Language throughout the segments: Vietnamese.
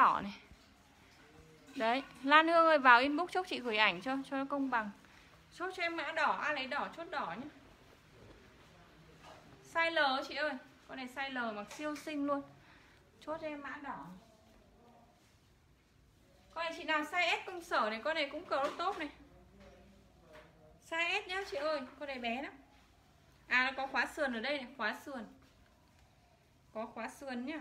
đỏ này. Đấy, Lan Hương ơi, vào inbox chốt chị gửi ảnh cho Cho nó công bằng. Chốt cho em mã đỏ, Ai lấy đỏ chốt đỏ nhá. Size L chị ơi, Con này size L mặc siêu xinh luôn. Chốt cho em mã đỏ. Con này chị nào size S công sở này, Con này cũng crop top này. Size S nhá chị ơi, Con này bé lắm. À nó có khóa sườn ở đây này, Khóa sườn. Có khóa sườn nhá.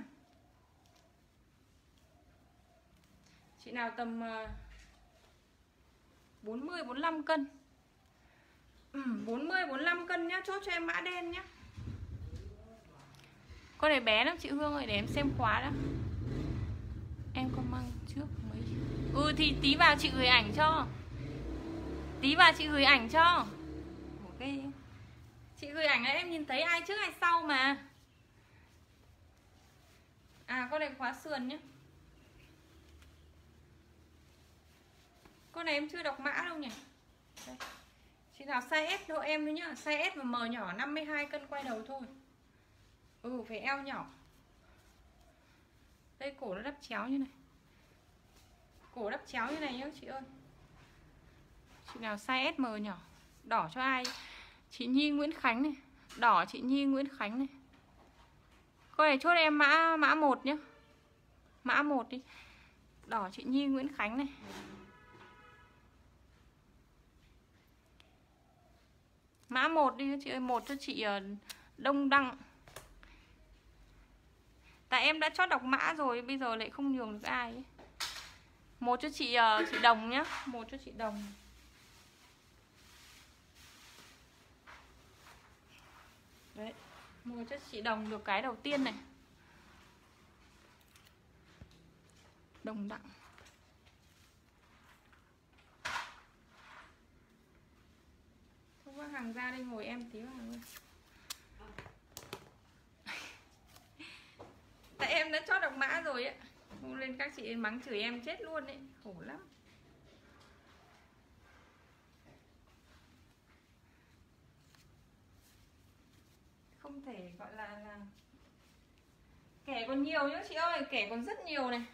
Chị nào tầm 40 45 cân. Ừ, 40 45 cân nhá, chốt cho em mã đen nhá. Con này bé lắm chị Hương ơi để em xem khóa đã. Em có mang trước mấy. Ừ thì tí vào chị gửi ảnh cho. Tí vào chị gửi ảnh cho. Ok. Chị gửi ảnh là em nhìn thấy ai trước ai sau mà. À con này khóa sườn nhá. Con này em chưa đọc mã đâu nhỉ? Đây. Chị nào size S hộ em thôi nhá. Size S và M nhỏ 52 cân quay đầu thôi. Ừ phải eo nhỏ. Đây, cổ nó đắp chéo như này. Cổ đắp chéo như này nhá, chị ơi. Chị nào size S M nhỏ. Đỏ cho ai? Chị Nhi Nguyễn Khánh này. Đỏ, chị Nhi Nguyễn Khánh này. Con này chốt em mã mã một nhá. Mã một đi. Đỏ, chị Nhi Nguyễn Khánh này. Mã 1 đi chị ơi, một cho chị ờ, Đông Đăng. Tại em đã chót đọc mã rồi, bây giờ lại không nhường được ai ấy. Một cho chị ờ, chị Đồng nhá, một cho chị Đồng. Đấy, một cho chị Đồng được cái đầu tiên này. Đồng đặng. Hàng ra đây ngồi em tí vào hàng ơi. Tại em đã cho đọc mã rồi ấy. Không lên các chị mắng chửi em chết luôn ấy. Khổ lắm. Không thể gọi là, là Kẻ còn nhiều nhá chị ơi Kẻ còn rất nhiều này.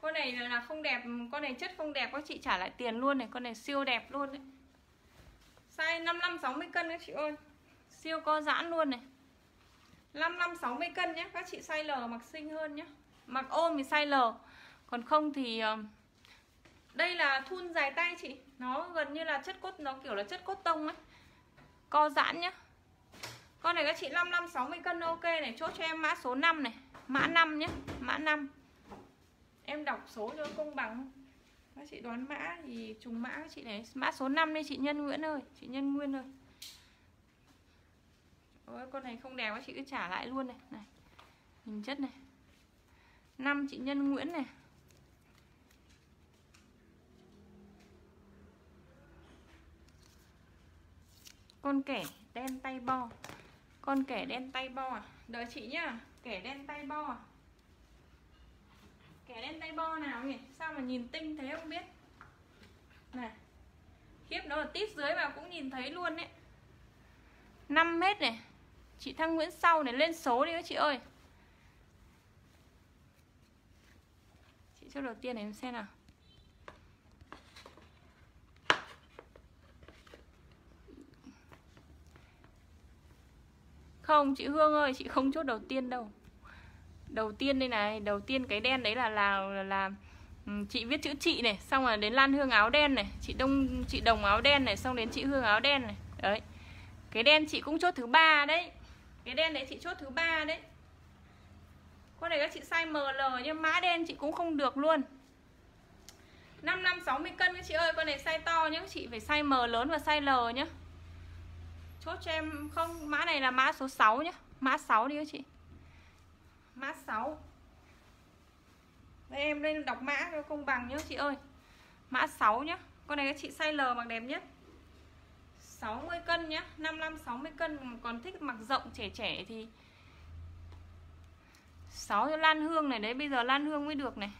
Con này là không đẹp Con này chất không đẹp Các chị trả lại tiền luôn này Con này siêu đẹp luôn đấy Size 55 60 cân các chị ơi. Siêu co giãn luôn này. 55 60 cân nhé, các chị size L mặc xinh hơn nhé. Mặc ôm thì size L. Còn không thì ờ, đây là thun dài tay chị. Nó gần như là chất cốt nó kiểu là chất cốt tông ấy. Co giãn nhá. Con này các chị 55 60 cân ok này, chốt cho em mã số 5 này. Mã 5 nhé, mã 5. Em đọc số cho công bằng không? Các chị đoán mã thì trùng mã các chị này. Mã số 5 đây chị Nhân Nguyễn ơi. Chị Nhân Nguyên ơi. Ôi, con này không đẹp các chị cứ trả lại luôn này. Này hình chất này. Năm chị Nhân Nguyễn này. Con kẻ đen tay bo. Con kẻ đen tay bo à? Đợi chị nhá. Kẻ đen tay bo à? Thẻ đen tay bo nào nhỉ? Sao mà nhìn tinh thế không biết? Này, khiếp đó là tít dưới vào cũng nhìn thấy luôn đấy 5 mét này, chị thăng Nguyễn sau này lên số đi các chị ơi. Chị cho đầu tiên này em xem nào. Không, chị Hương ơi, chị không chốt đầu tiên đâu đầu tiên đây này đầu tiên cái đen đấy là là là, là chị viết chữ chị này xong rồi đến lan hương áo đen này chị đông chị đồng áo đen này xong đến chị hương áo đen này. Đấy. Cái đen chị cũng chốt thứ ba đấy. Cái đen đấy chị chốt thứ ba đấy. Con này các chị size ML nhưng mã đen chị cũng không được luôn. 55 60 cân các chị ơi con này size to nhá chị phải size M lớn và size L nhá. Chốt cho em không mã này là mã số 6 nhá mã 6 đi các chị mã 6 Đây, em lên đọc mã cho công bằng nhá, chị ơi. Mã 6 nhá. Con này các chị size L mặc đẹp nhất 60 cân nhá. 55 60 cân. Còn thích mặc rộng, trẻ trẻ thì 6 cho Lan Hương này. Đấy, Bây giờ Lan Hương mới được này.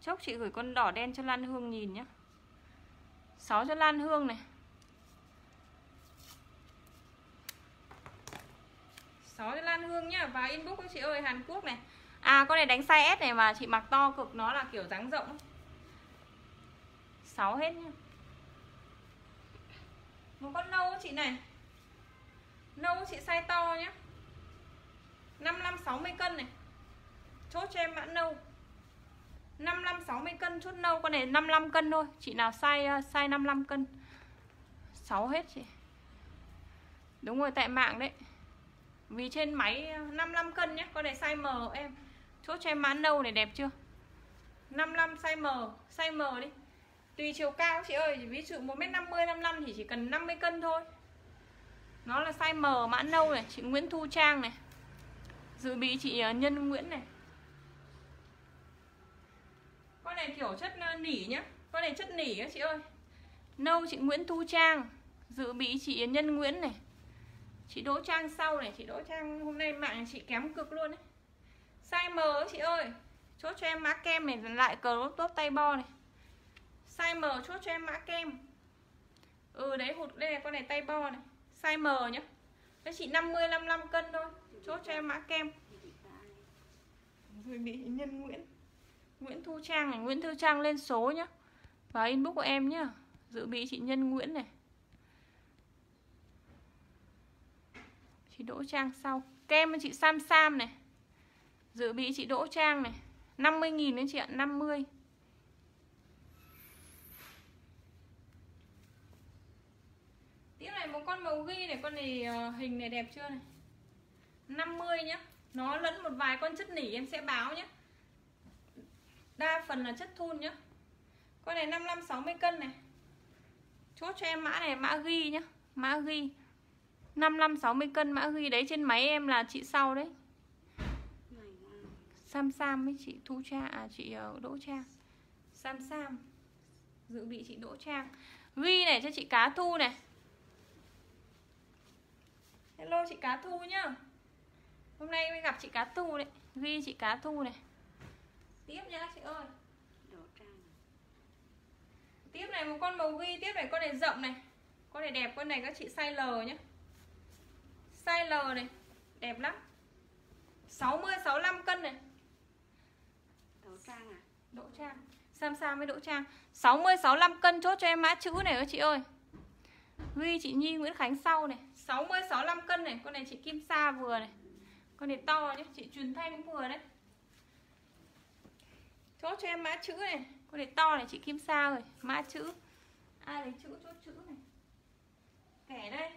Chốc chị gửi con đỏ đen cho Lan Hương nhìn nhá. 6 cho Lan Hương này. 6 cho Lan Hương nhá, Vào inbox các chị ơi, Hàn Quốc này. À con này đánh size S này mà chị mặc to cực, Nó là kiểu dáng rộng 6 hết nhá. Một con nâu chị này. Nâu chị, size to nhá. 55 60 cân này. Chốt cho em mã nâu. 55 60 cân chút nâu, con này 55 cân thôi. Chị nào size uh, size 55 cân. 6 hết chị. Đúng rồi, tại mạng đấy vì trên máy 55 cân nhé con này size M em. Chốt cho em mã nâu này đẹp chưa? 55 size M size M đi. Tùy chiều cao chị ơi, ví dụ 1m50 55 thì chỉ cần 50 cân thôi. Nó là size M mã nâu này, chị Nguyễn Thu Trang này. Dự bị chị ờ, Nhân Nguyễn này. Con này kiểu chất ờ, nỉ nhá con này chất nỉ á chị ơi. Nâu chị Nguyễn Thu Trang, dự bị chị Nhân Nguyễn này chị Đỗ Trang sau này, chị Đỗ Trang hôm nay mạng chị kém cực luôn đấy size M chị ơi. Chốt cho em mã kem này, lại cờ lốp tốt tay bo này. Size M, chốt cho em mã kem. Ừ đấy, hụt, đây này, con này tay bo này. Size M nhá. Đấy chị 50 55 cân thôi. Chốt cho em mã kem. Rồi bị nhân Nguyễn. Nguyễn Thu Trang này, Nguyễn Thu Trang lên số nhá. Vào inbox của em nhá. Dự bị chị Nhân Nguyễn này. Chị Đỗ Trang sau. Kem chị Sam Sam này. Dự bị chị Đỗ Trang này. 50.000 đấy chị ạ 50 Tiếp này một con màu ghi này Con này uh, hình này đẹp chưa này? 50 nhá. Nó lẫn một vài con chất nỉ em sẽ báo nhé Đa phần là chất thun nhá. Con này 55 60 cân này. Chốt cho em mã này mã ghi nhá. Mã ghi. 55 60 cân mã ghi đấy trên máy em là chị sau đấy. Sam Sam với chị Thu Trang à chị ờ, Đỗ Trang. Sam Sam dự bị chị Đỗ Trang. Ghi này cho chị Cá Thu này. Hello chị Cá Thu nhá. Hôm nay mới gặp chị Cá Thu đấy. Ghi chị Cá Thu này. Tiếp nhá chị ơi. Tiếp này một con màu ghi tiếp này con này rộng này. Con này đẹp con này các chị size L nhé size L này đẹp lắm. 60 65 cân này. Đỗ Trang à? Đỗ Trang. Sam Sam với Đỗ Trang. 60 65 cân chốt cho em mã chữ này các chị ơi. Ghi chị Nhi Nguyễn Khánh sau này. 60 65 cân này. Con này chị Kim Sa vừa này. Con này to nhé Chị Truyền Thanh cũng vừa đấy. Chốt cho em mã chữ này. Con này to này chị kim sa rồi mã chữ. Ai lấy chữ chốt chữ này. Kẻ đây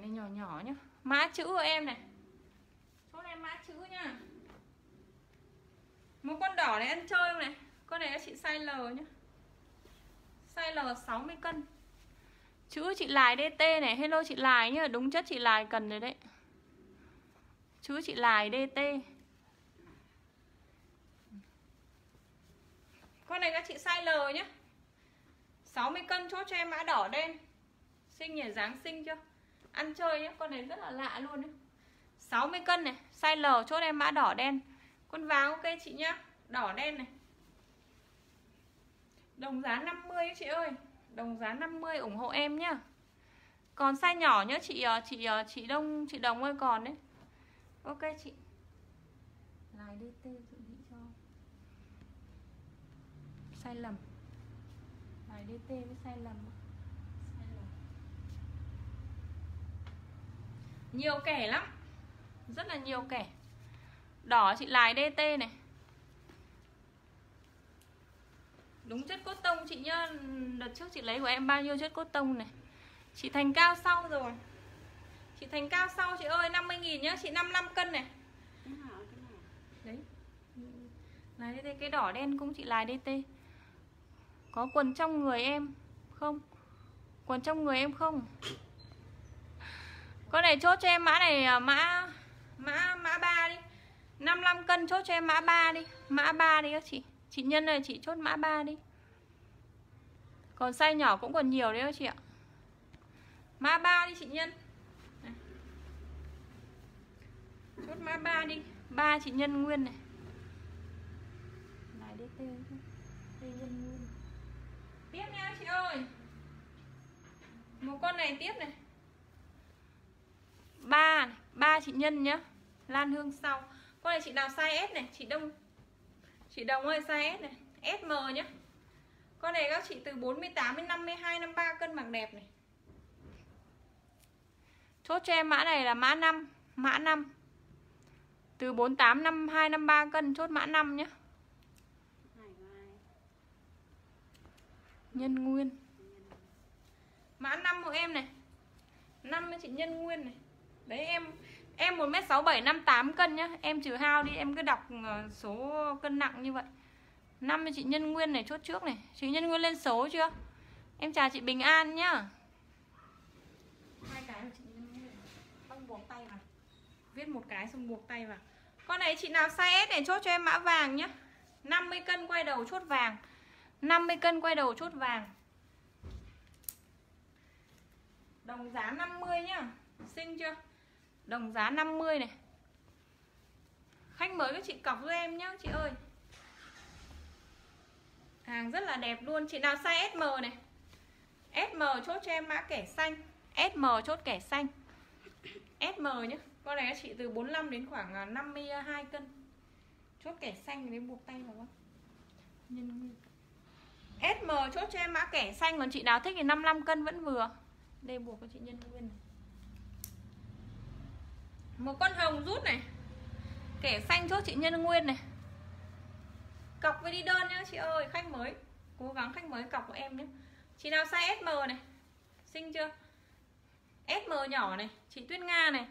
kẻ này nhỏ nhỏ nhá. Mã chữ của em này. Chốt em mã chữ nhá. Một con đỏ này ăn chơi không này? Con này chị size L nhá. Size L 60 cân. Chữ chị Lài DT này. Hello chị Lài nhá. Đúng chất chị Lài cần rồi đấy. Chữ chị Lài DT Con này các chị size L nhá. 60 cân chốt cho em mã đỏ đen. Xinh nhỉ, dáng xinh chưa? Ăn chơi nhé, con này rất là lạ luôn ấy. 60 cân này, size L chốt em mã đỏ đen. Con vàng ok chị nhá Đỏ đen này. Đồng giá 50 chị ơi Đồng giá 50 ủng hộ em nhá. Còn size nhỏ nhá chị ờ, chị ờ, chị Đông chị Đồng ơi còn đấy. Ok chị. Lái dt dự bị cho. Sai lầm. Lái dt với sai lầm sai lầm nhiều kẻ lắm. Rất là nhiều kẻ. Đỏ chị lái dt này. Đúng chất cốt tông chị nhá. Đợt trước chị lấy của em bao nhiêu chất cốt tông này? Chị thành cao sau rồi. Chị Thành cao sau chị ơi 50 nghìn nhá. Chị 55 cân này. Đấy. Lái DT Cái đỏ đen cũng chị lái DT Có quần trong người em Không? Quần trong người em không con này chốt cho em mã này à, Mã Mã mã 3 đi. 55 cân chốt cho em mã 3 đi. Mã 3 đi các chị. Chị Nhân này, chị chốt mã 3 đi. Còn size nhỏ cũng còn nhiều đấy các chị ạ. Mã 3 đi chị Nhân. Chốt mã 3 đi. 3 chị nhân nguyên này. Lại đi đây nhân nguyên. Tiếp nha chị ơi. Một con này tiếp này ba chị nhân nhá. Lan hương sau. Con này chị nào size S này? Chị Đông. Chị Đồng ơi, size S này. SM nhá. Con này các chị từ 48 đến 52 53 cân bằng đẹp này. Chốt cho em mã này là mã 5 Mã 5 Từ 48 52 53 cân, chốt mã 5 nhá. Nhân nguyên. Mã 5 của em này. 5 chị nhân nguyên này. Đấy, em Em 1m67 58 cân nhá. Em trừ hao đi, em cứ đọc ờ, số cân nặng như vậy. Năm chị nhân nguyên này, chốt trước này. Chị nhân nguyên lên số chưa? Em chào chị Bình An nhá. Hai cái chị nhân nguyên Xong buộc tay vào. Viết một cái xong buộc tay vào. Con này chị nào size S này chốt cho em mã vàng nhá. 50 cân quay đầu chốt vàng. 50 cân quay đầu chốt vàng. Đồng giá 50 nhá. Xinh chưa? Đồng giá 50 này. Khách mới các chị cọc giúp em nhá, chị ơi. Hàng rất là đẹp luôn. Chị nào size SM này? SM chốt cho em mã kẻ xanh. SM chốt kẻ xanh. SM nhá. Con này các chị từ 45 đến khoảng à, 52 cân. Chốt kẻ xanh đến buộc tay vào không Nhân SM chốt cho em mã kẻ xanh. Còn chị nào thích thì 55 cân vẫn vừa. Đây buộc cho chị nhân nguyên này. Một con hồng rút này. Kẻ xanh chốt chị nhân nguyên này. Cọc với đi đơn nhá, chị ơi, Khách mới. Cố gắng khách mới cọc của em nhé Chị nào size SM này. Xinh chưa? SM nhỏ này, Chị Tuyết Nga này.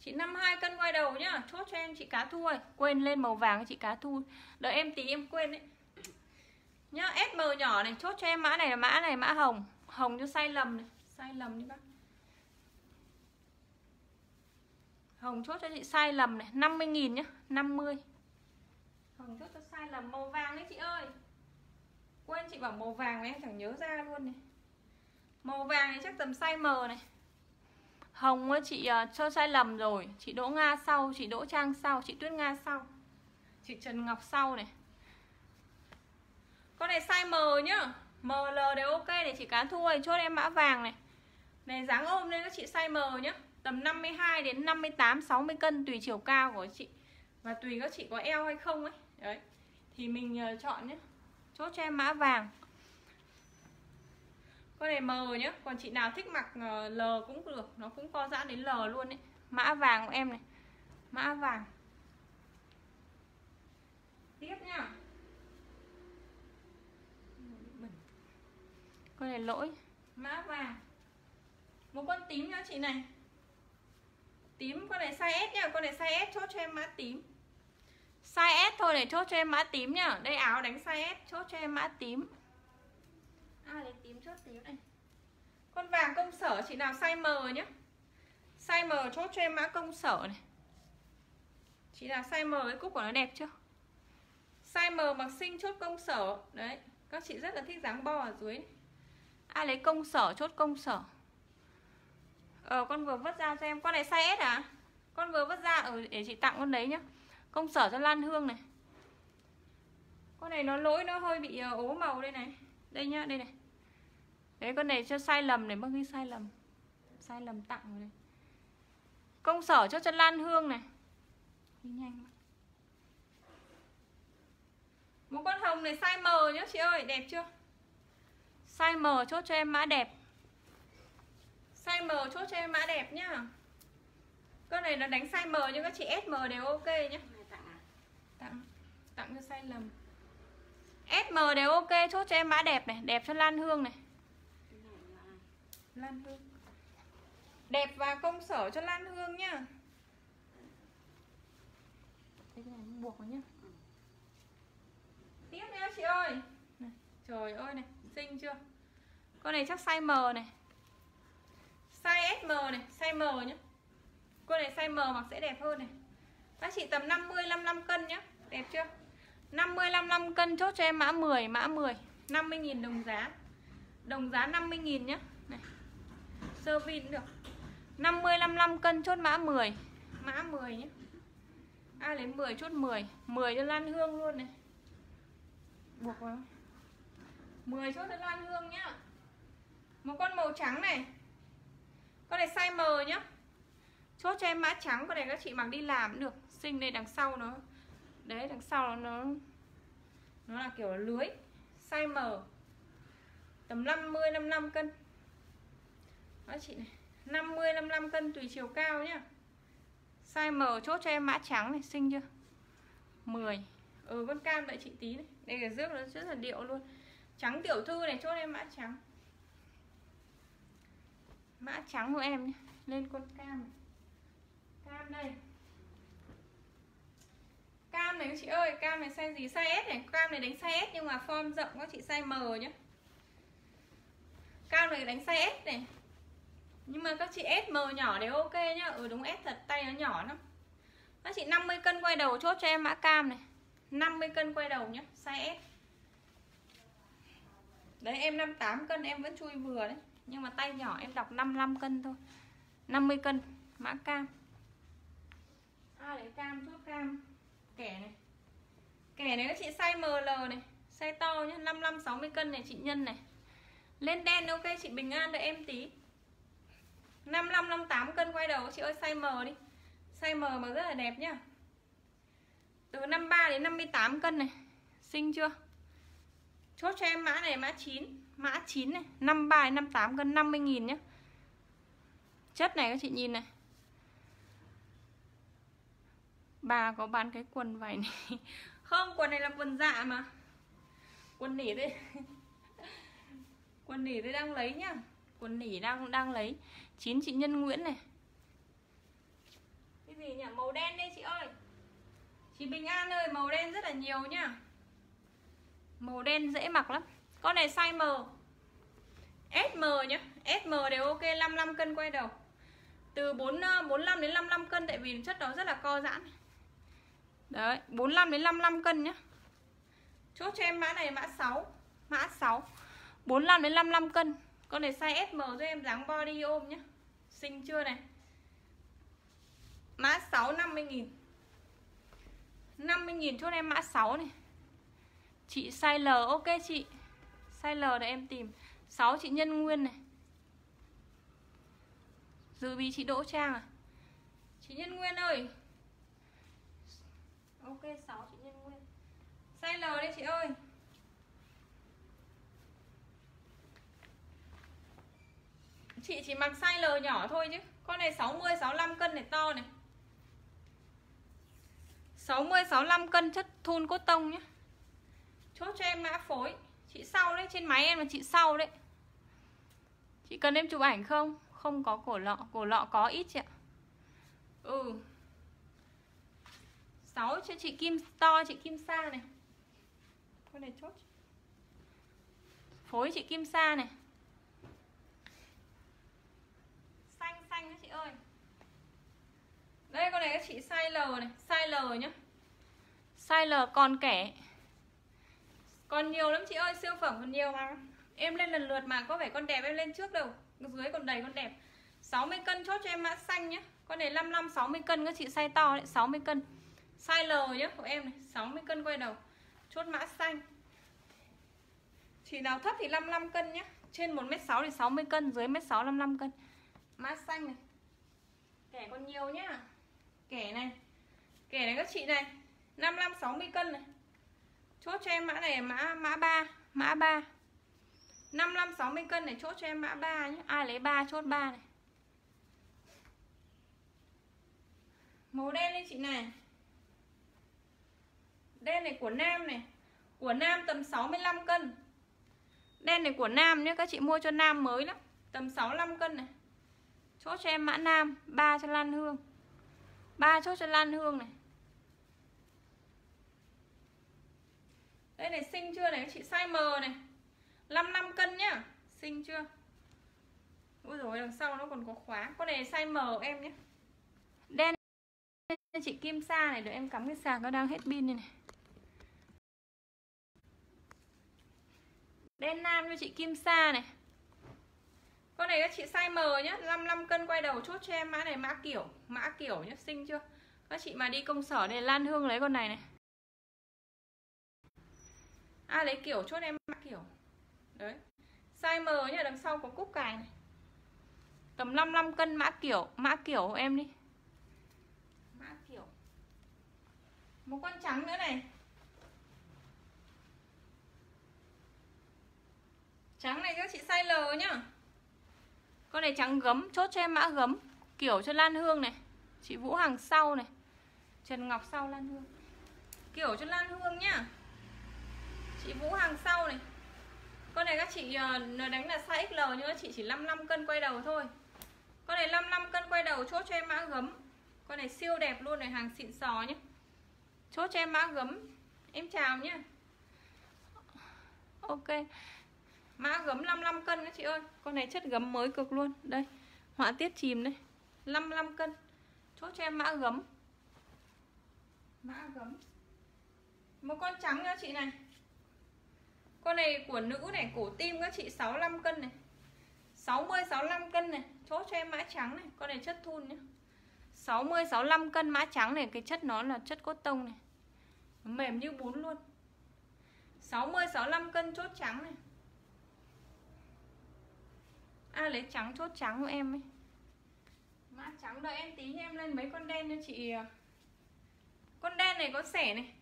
Chị 52 cân quay đầu nhá, Chốt cho em chị cá thu ơi. Quên lên màu vàng chị cá thu. Đợi em tí, em quên đấy. Nhá SM nhỏ này, Chốt cho em mã này là mã này, mã hồng. Hồng cho sai lầm này. Sai lầm đi bác. Hồng chốt cho chị sai lầm này 50.000 nhá 50 Hồng chốt cho sai lầm màu vàng đấy chị ơi. Quên chị bảo màu vàng em chẳng nhớ ra luôn này. Màu vàng này chắc tầm size M này. Hồng ấy chị uh, cho sai lầm rồi. Chị Đỗ Nga sau, chị Đỗ Trang sau Chị Tuyết Nga sau. Chị Trần Ngọc sau này. Con này size M nhá. ML đều ok để chị cá thu này Chốt em mã vàng này. Này dáng ôm lên các chị size M nhá. Tầm 52 đến 58, 60 cân Tùy chiều cao của chị. Và tùy các chị có eo hay không ấy. Đấy. Thì mình uh, chọn nhé Chốt cho em mã vàng. Con này M nhá. Còn chị nào thích mặc uh, L cũng được. Nó cũng co giãn đến L luôn ấy. Mã vàng của em này. Mã vàng. Tiếp nha Con này lỗi. Mã vàng. Một con tím nha chị này. Tím con này size S nha Con này size S chốt cho em mã tím. Size S thôi để chốt cho em mã tím nhá. Đây áo đánh size S chốt cho em mã tím. À lấy tím chốt tím. Này Con vàng công sở chị nào size M nhá. Size M chốt cho em mã công sở này. Chị nào size M cái cúc của nó đẹp chưa? Size M mặc xinh chốt công sở. Đấy Các chị rất là thích dáng bo ở dưới Ai lấy công sở chốt công sở Ờ con vừa vứt ra cho em. Con này size S à? Con vừa vứt ra ở, để chị tặng con đấy nhá. Công sở cho Lan Hương này. Con này nó lỗi, nó hơi bị ờ, ố màu đây này. Đây nhá, đây này. Đấy, con này cho sai lầm này, bác ghi sai lầm. Sai lầm tặng rồi đây. Công sở cho chân Lan Hương này. Đi nhanh Một con hồng này size M nhá chị ơi, Đẹp chưa? Size M chốt cho em mã đẹp. Size M chốt cho em mã đẹp nhá. Con này nó đánh size M nhưng các chị SM đều ok nhá. Này tặng à? Tặng Tặng cho size lầm. SM đều ok chốt cho em mã đẹp này Đẹp cho Lan Hương này. Lan Hương. Đẹp và công sở cho Lan Hương nhá. Cái này buộc vào nhá. Tiếp nha chị ơi. Này, Trời ơi này Xinh chưa? Con này chắc size M này Size SM này, Size M nhé Con này size M mặc sẽ đẹp hơn này. Các chị tầm 50 55 cân nhé Đẹp chưa? 50 55 cân chốt cho em mã 10 Mã 10 50.000 đồng giá. Đồng giá 50.000 nhá. Này. Sơ vin được. 50 55 cân chốt mã 10 Mã 10 nhé Ai lấy 10 chốt 10 10 cho Lan Hương luôn này. Buộc vào. 10 chốt cho Lan Hương nhá. Một con màu trắng này. Con này size M nhá. Chốt cho em mã trắng, con này các chị mặc đi làm cũng được. Xinh đây, đằng sau nó. Đấy, đằng sau nó nó là kiểu lưới. Size M. Tầm 50 55 cân. Đó, chị này. 50 55 cân tùy chiều cao nhá. Size M, chốt cho em mã trắng này, xinh chưa? 10 ừ con cam đợi chị tí này. Đây là rước nó rất là điệu luôn. Trắng tiểu thư này, chốt em mã trắng mã trắng của em nhé. Lên con cam. Cam đây. Cam này các chị ơi, cam này size gì? Size S này. Cam này đánh size S nhưng mà form rộng các chị, size M nhé. Cam này đánh size S này. Nhưng mà các chị S M nhỏ đều ok nhá. Ừ đúng, S thật, tay nó nhỏ lắm. Các chị 50 cân quay đầu chốt cho em mã cam này. 50 cân quay đầu nhé size S. Đấy, em 58 cân em vẫn chui vừa đấy nhưng mà tay nhỏ em đọc 55 cân thôi. 50 cân, mã cam. À để cam thuốc cam. Kẻ này. Kẻ này các chị size ML này, size to nhá 55 60 cân này, chị Nhân này. Lên đen ok, chị Bình An đợi em tí. 55 58 cân quay đầu, chị ơi, size M đi. Size M mà rất là đẹp nhá. Từ 53 đến 58 cân này. Xinh chưa? Chốt cho em mã này, mã 9 mã 9 này 53 58 cân 50 nghìn nhé chất này các chị nhìn này. Bà có bán cái quần vải này? Không, quần này là quần dạ mà. Quần nỉ đây. Quần nỉ đây đang lấy nhá. Quần nỉ đang đang lấy. Chín chị nhân nguyễn này. Cái gì nhỉ? Màu đen đây chị ơi. Chị bình an ơi, màu đen rất là nhiều nhá. Màu đen dễ mặc lắm con này size M. SM nhé SM đều ok 55 cân quay đầu. Từ 4 45 ờ, đến 55 cân, tại vì chất đó rất là co giãn. Đấy 45 đến 55 cân nhé chốt cho em mã này, mã 6 mã 6 45 đến 55 cân. Con này size SM cho em, dáng body ôm nhé xinh chưa này? Mã 6 50 nghìn. 50 nghìn chốt em mã 6 này. Chị size L, ok chị? Size L để em tìm. 6 chị Nhân Nguyên này. Dự bị chị Đỗ Trang à? Chị Nhân Nguyên ơi. Ok 6 chị Nhân Nguyên. Size L đây chị ơi. Chị chỉ mặc size L nhỏ thôi chứ. Con này 60 65 cân này to này. 60 65 cân chất thun cốt tông nhé Chốt cho em mã phối. Chị sau đấy, trên máy em là chị sau đấy. Chị cần em chụp ảnh không? Không có cổ lọ, cổ lọ có ít chị ạ. Ừ. 6 cho chị Kim to, chị Kim Sa này. Con này chốt. Phối chị Kim Sa này. Xanh xanh đó chị ơi. Đây con này các chị size L này Size L nhá. Size L còn kẻ còn nhiều lắm chị ơi, siêu phẩm còn nhiều mà. Em lên lần lượt mà, có phải con đẹp em lên trước đâu. Dưới còn đầy con đẹp. 60 cân chốt cho em mã xanh nhé con này 55 60 cân các chị, size to đấy 60 cân. Size L nhé của em này 60 cân quay đầu. Chốt mã xanh. Chị nào thấp thì 55 cân nhé trên 1m6 thì 60 cân, dưới 1m6 55 cân. Mã xanh này. Kẻ còn nhiều nhá. Kẻ này. Kẻ này các chị này. 55 60 cân này. Chốt cho em mã này mã mã 3, mã 3. 55 60 cân này chốt cho em mã 3 nhé. Ai lấy 3 chốt 3 này. Màu đen đi chị này. Đen này của nam này. Của nam tầm 65 cân. Đen này của nam nhé, các chị mua cho nam mới lắm. Tầm 65 cân này. Chốt cho em mã nam, 3 cho Lan Hương. 3 chốt cho Lan Hương này. Đây này xinh chưa này, chị size M này. 55 cân nhá. Xinh chưa? Ôi rồi đằng sau nó còn có khóa. Con này size M em nhé. Đen chị Kim Sa này Đợi em cắm cái sạc nó đang hết pin này này. Đen nam cho chị Kim Sa này. Con này các chị size M nhá. 55 cân quay đầu chốt cho em mã này, mã kiểu Mã kiểu nhá. Xinh chưa? Các chị mà đi công sở này, Lan Hương lấy con này này ai à, lấy kiểu chốt em mặc kiểu. Đấy. Size M nhá đằng sau có cúc cài này. Tầm 55 cân mã kiểu mã kiểu em đi. Mã kiểu. Một con trắng nữa này. Trắng này các chị size L nhá. Con này trắng gấm chốt cho em mã gấm. Kiểu cho Lan Hương này. Chị Vũ Hàng sau này. Trần Ngọc sau Lan Hương. Kiểu cho Lan Hương nhá chị Vũ hàng sau này. Con này các chị ờ, nó đánh là size XL nhưng các chị chỉ 55 cân quay đầu thôi. Con này 55 cân quay đầu chốt cho em mã gấm. Con này siêu đẹp luôn này, hàng xịn sò nhé chốt cho em mã gấm. Em chào nhé ok. Mã gấm 55 cân các chị ơi. Con này chất gấm mới cực luôn. Đây, họa tiết chìm đây. 55 cân. Chốt cho em mã gấm. Mã gấm. Một con trắng nha chị này con này của nữ này, cổ tim các chị 65 cân này. 60 65 cân này. Chốt cho em mã trắng này, con này chất thun nhá. 60 65 cân mã trắng này, cái chất nó là chất cốt tông này. Nó mềm như bún luôn. 60 65 cân chốt trắng này. À lấy trắng, chốt trắng của em ấy. Mã trắng đợi em tí nha, em lên mấy con đen cho chị à. Con đen này có sẻ này.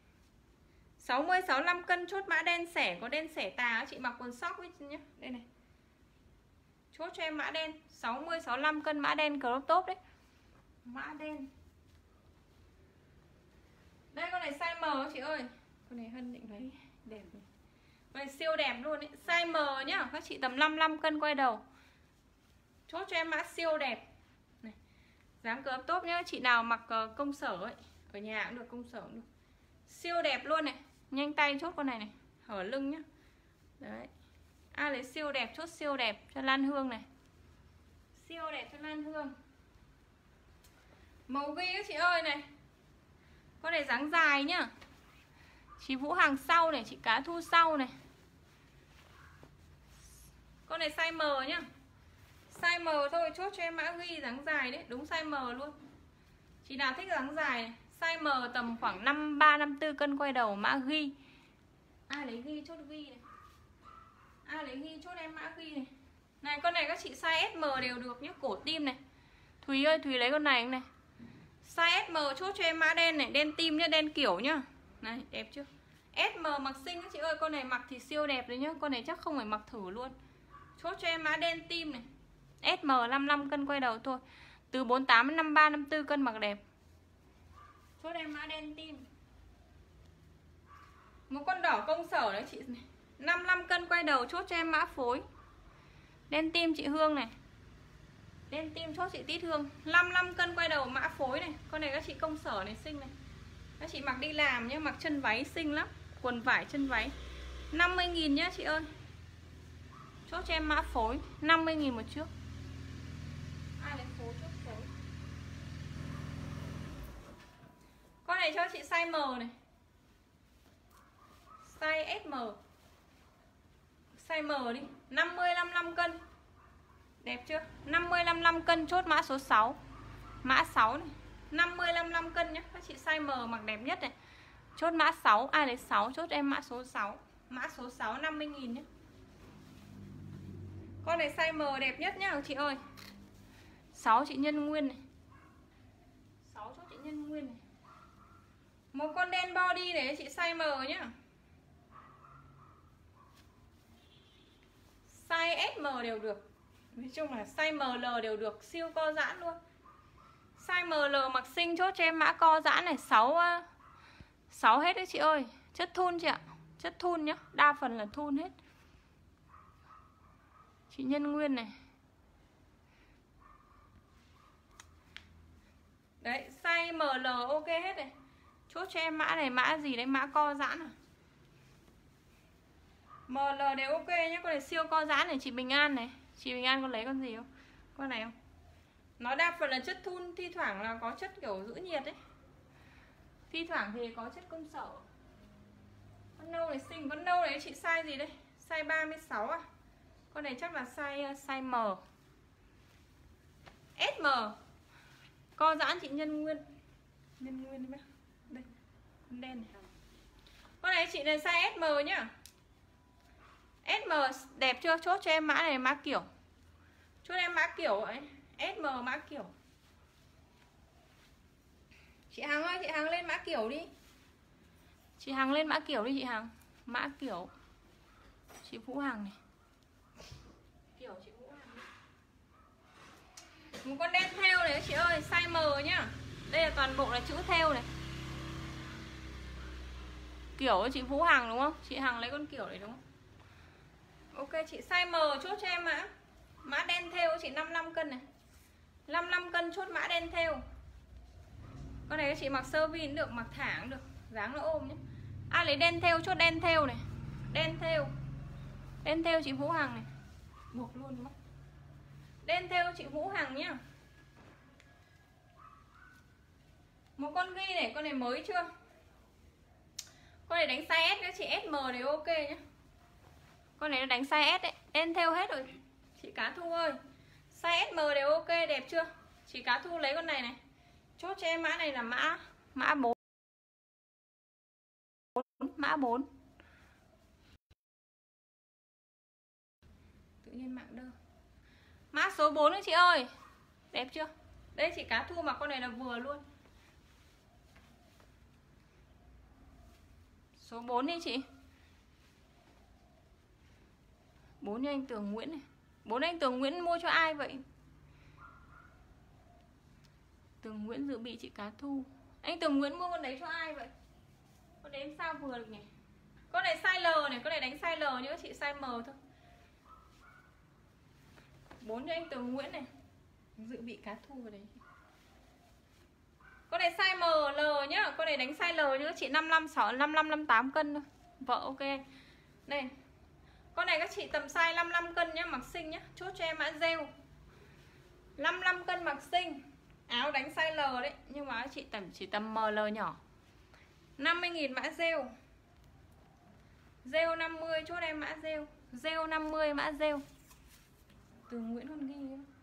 60 65 cân chốt mã đen sẻ có đen sẻ tà chị mặc quần sóc ấy nhé đây này. Chốt cho em mã đen. 60 65 cân mã đen crop top đấy. Mã đen. Đây con này size M chị ơi. Con này hân định lấy đẹp này con này siêu đẹp luôn ấy. Size M nhá. Các chị tầm 55 cân quay đầu. Chốt cho em mã siêu đẹp. Này. Dáng crop top nhá. Chị nào mặc ờ, công sở ấy. Ở nhà cũng được công sở cũng được. Siêu đẹp luôn này nhanh tay chốt con này này. Hở lưng nhá. Đấy. A lấy siêu đẹp, chốt siêu đẹp cho lan hương này. Siêu đẹp cho lan hương. Màu ghi các chị ơi này. Con này dáng dài nhá. Chị vũ hàng sau này, chị cá thu sau này. Con này size M nhá. Size M thôi, chốt cho em mã ghi dáng dài đấy. Đúng size M luôn. Chị nào thích dáng dài này? Size M tầm khoảng 53 54 cân quay đầu mã ghi ai lấy ghi chốt ghi này? Ai lấy ghi chốt em mã ghi này? Này con này các chị size SM đều được nhé cổ tim này. Thùy ơi Thùy lấy con này này? Size SM chốt cho em mã đen này đen tim nhá đen kiểu nhá. Này đẹp chưa? SM mặc xinh các chị ơi con này mặc thì siêu đẹp đấy nhá con này chắc không phải mặc thử luôn. Chốt cho em mã đen tim này. SM 55 cân quay đầu thôi. Từ 48 đến 53 54 cân mặc đẹp chốt em mã đen tim. Một con đỏ công sở đấy chị này. 55 cân quay đầu chốt cho em mã phối. Đen tim chị Hương này. Đen tim chốt chị Tít Hương. 55 cân quay đầu mã phối này. Con này các chị công sở này xinh này. Các chị mặc đi làm nhé Mặc chân váy xinh lắm. Quần vải, chân váy. 50.000 nhá chị ơi. Chốt cho em mã phối. 50.000 một trước Ai lấy phối chốt phối con này cho chị size M này. Size SM Size M đi. 50 55 cân. Đẹp chưa? 50 55 cân chốt mã số 6 Mã 6 này. 50 55 cân nhé Các chị size M mặc đẹp nhất này. Chốt mã 6 Ai lấy 6 chốt em mã số 6 Mã số 6 50 nghìn nhé Con này size M đẹp nhất nhá, chị ơi. 6 chị Nhân Nguyên này. 6 chốt chị Nhân Nguyên này. Một con đen body để chị size M nhá. Size SM đều được. Nói chung là size ML đều được, siêu co giãn luôn. Size ML mặc xinh chốt cho em mã co giãn này 6 6 ờ, hết đấy chị ơi. Chất thun chị ạ, chất thun nhá, đa phần là thun hết. Chị Nhân Nguyên này. Đấy, size ML ok hết này chốt cho em mã này, mã gì đấy, mã co giãn à? ML đều ok nhé Con này siêu co giãn này, chị Bình An này. Chị Bình An con lấy con gì không? Con này không? Nó đa phần là chất thun, Thi thoảng là có chất kiểu giữ nhiệt đấy Thi thoảng thì có chất công sở Con nâu này, xinh, Con nâu này chị size gì đây? Size 36 à? Con này chắc là size ờ, size M. SM Co giãn chị Nhân Nguyên. Nhân Nguyên đi bác đen này. Con này chị này size SM nhá. SM đẹp chưa? Chốt cho em mã này mã kiểu. Chốt em mã kiểu ấy. SM mã kiểu. Chị Hằng ơi, chị Hằng lên mã kiểu đi. Chị Hằng lên mã kiểu đi chị Hằng. Mã kiểu. Chị Vũ Hằng này. Kiểu chị Vũ Hằng này. một con đen theo này chị ơi size M nhá. Đây là toàn bộ là chữ theo này kiểu chị Vũ Hằng, đúng không? Chị Hằng lấy con kiểu này đúng không? Ok, chị size M chốt cho em mã mã đen theo chị 55 cân này. 55 cân chốt mã đen theo. Con này chị mặc sơ vi được, mặc thẳng cũng được. Dáng nó ôm nhé. Ai lấy đen theo, chốt đen theo này. Đen theo. Đen theo chị Vũ Hằng này. Buộc luôn, đúng không? Đen theo chị Vũ Hằng nhá. Một con ghi này, con này mới chưa? Con này đánh size S các chị SM này ok nhá. Con này nó đánh size S đấy em theo hết rồi. Chị cá thu ơi, size SM đều ok, đẹp chưa? Chị cá thu lấy con này này. Chốt cho em mã này là mã mã 4 mã 4 tự nhiên mạng đơ. Mã số 4 đấy chị ơi. Đẹp chưa? Đây chị cá thu mà con này là vừa luôn. Số 4 đi chị. 4 cho anh Tường Nguyễn này. 4 anh Tường Nguyễn mua cho ai vậy? Tường Nguyễn dự bị chị cá thu. Anh Tường Nguyễn mua con đấy cho ai vậy? Con đấy sao vừa được nhỉ? Con này size L này, Con này đánh size L nhớ chị, size M thôi. 4 cho anh Tường Nguyễn này. Dự bị cá thu vào đấy. Con này size M, L nhá. Con này đánh size L nhá. Chị 55, 6, 55, 58 cân thôi. Vợ ok. Đây. Con này các chị tầm size 55 cân nhá Mặc xinh nhá. Chốt cho em mã rêu. 55 cân mặc xinh. Áo đánh size L đấy. Nhưng mà chị tầm chỉ tầm ML nhỏ. 50.000 mã rêu. Rêu 50 chốt em mã rêu. Rêu 50 mã rêu. Từ Nguyễn con ghi ấy.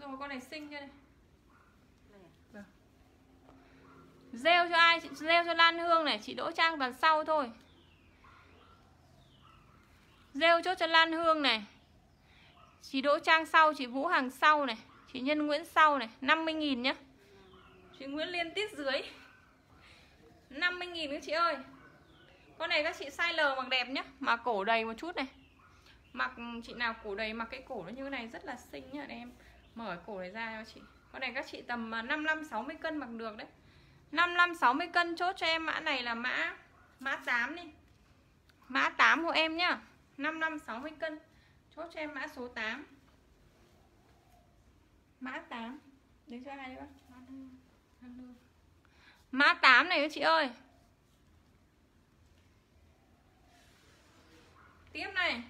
Rồi con này xinh chưa này. Vâng. Rêu cho ai? Rêu cho Lan Hương này Chị Đỗ Trang vào sau thôi. Rêu chốt cho Lan Hương này. Chị Đỗ Trang sau, chị Vũ Hằng sau này. Chị Nhân Nguyễn sau này 50.000 nhá. Chị Nguyễn Liên tít dưới. 50.000 các chị ơi. Con này các chị size L mặc đẹp nhá Mà cổ đầy một chút này. Mặc chị nào cổ đầy mặc cái cổ nó như thế này rất là xinh nhá em Mở cổ này ra cho chị. Con này các chị tầm à, 55-60 cân mặc được đấy. 55-60 cân chốt cho em mã này là mã Mã 8 đi. Mã 8 của em nhá. 55-60 cân. Chốt cho em mã số 8 Mã 8 đến cho ai đấy bác Mã 8 này các chị ơi. Tiếp này.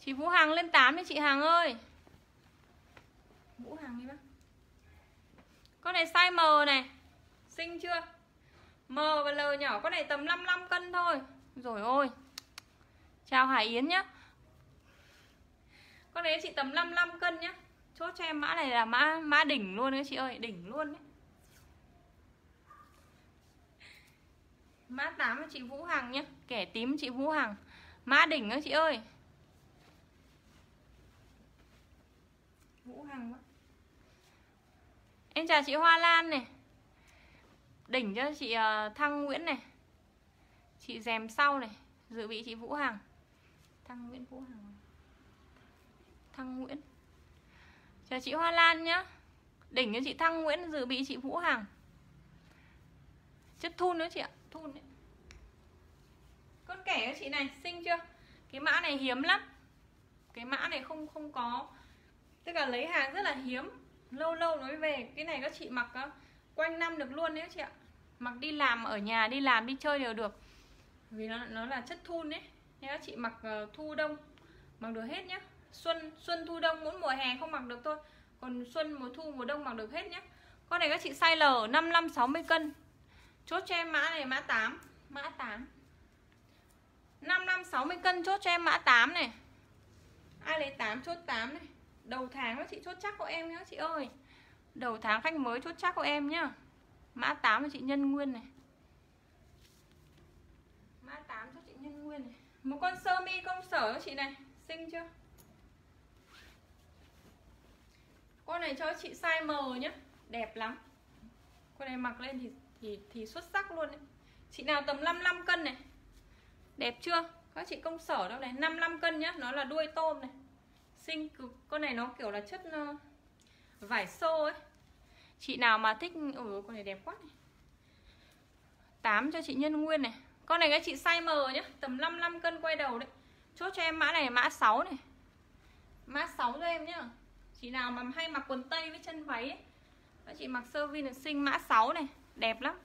Chị Vũ Hằng lên 8 đi chị Hằng ơi. Vũ Hằng đi bác. Con này size M này. Xinh chưa? M và L nhỏ Con này tầm 55 cân thôi. Rồi ôi. Chào Hải Yến nhá. Con này chị tầm 55 cân nhá. Chốt cho em mã này là mã mã đỉnh luôn đấy chị ơi Đỉnh luôn đấy. Mã 8 chị Vũ Hằng nhá. Kẻ tím chị Vũ Hằng. Mã đỉnh đó chị ơi. Vũ Hằng quá Em chào chị Hoa Lan này. Đỉnh cho chị ờ, Thăng Nguyễn này. Chị dèm sau này, Dự bị chị Vũ Hằng. Thăng Nguyễn, Vũ Hằng. Thăng Nguyễn. Chào chị Hoa Lan nhá. Đỉnh cho chị Thăng Nguyễn, dự bị chị Vũ Hằng. Chất thun nữa chị ạ, Thun đấy. Con kẻ cho chị này, xinh chưa? Cái mã này hiếm lắm. Cái mã này không không có. Tức là lấy hàng rất là hiếm. Lâu lâu nó mới về. Cái này các chị mặc á, quanh năm được luôn đấy chị ạ. Mặc đi làm ở nhà Đi làm đi chơi đều được. Vì nó, nó là chất thun đấy Nên các chị mặc uh, thu đông Mặc được hết nhá. Xuân xuân thu đông muốn mùa hè không mặc được thôi. Còn xuân mùa thu mùa đông mặc được hết nhá. Con này các chị size L 55 60 cân. Chốt cho em mã này mã 8 Mã 8 55 60 cân chốt cho em mã 8 này. Ai lấy 8 chốt 8 này. Đầu tháng các chị chốt chắc của em nhá, chị ơi. Đầu tháng khách mới chốt chắc của em nhá. Mã 8 cho chị Nhân Nguyên này. Mã 8 cho chị Nhân Nguyên này. Một con sơ mi công sở cho chị này, Xinh chưa? Con này cho chị size M nhá, Đẹp lắm. Con này mặc lên thì thì thì xuất sắc luôn đấy. Chị nào tầm 55 cân này. Đẹp chưa? Các chị công sở đâu này 55 cân nhá, nó là đuôi tôm này xinh cực con này nó kiểu là chất ờ, vải xô ấy. Chị nào mà thích ủa con này đẹp quá này. 8 cho chị nhân nguyên này. Con này các chị size M nhá, tầm 55 cân quay đầu đấy. Chốt cho em mã này mã 6 này. Mã 6 cho em nhá. Chị nào mà hay mặc quần tây với chân váy ấy. Các chị mặc sơ vi là xinh mã 6 này, đẹp lắm.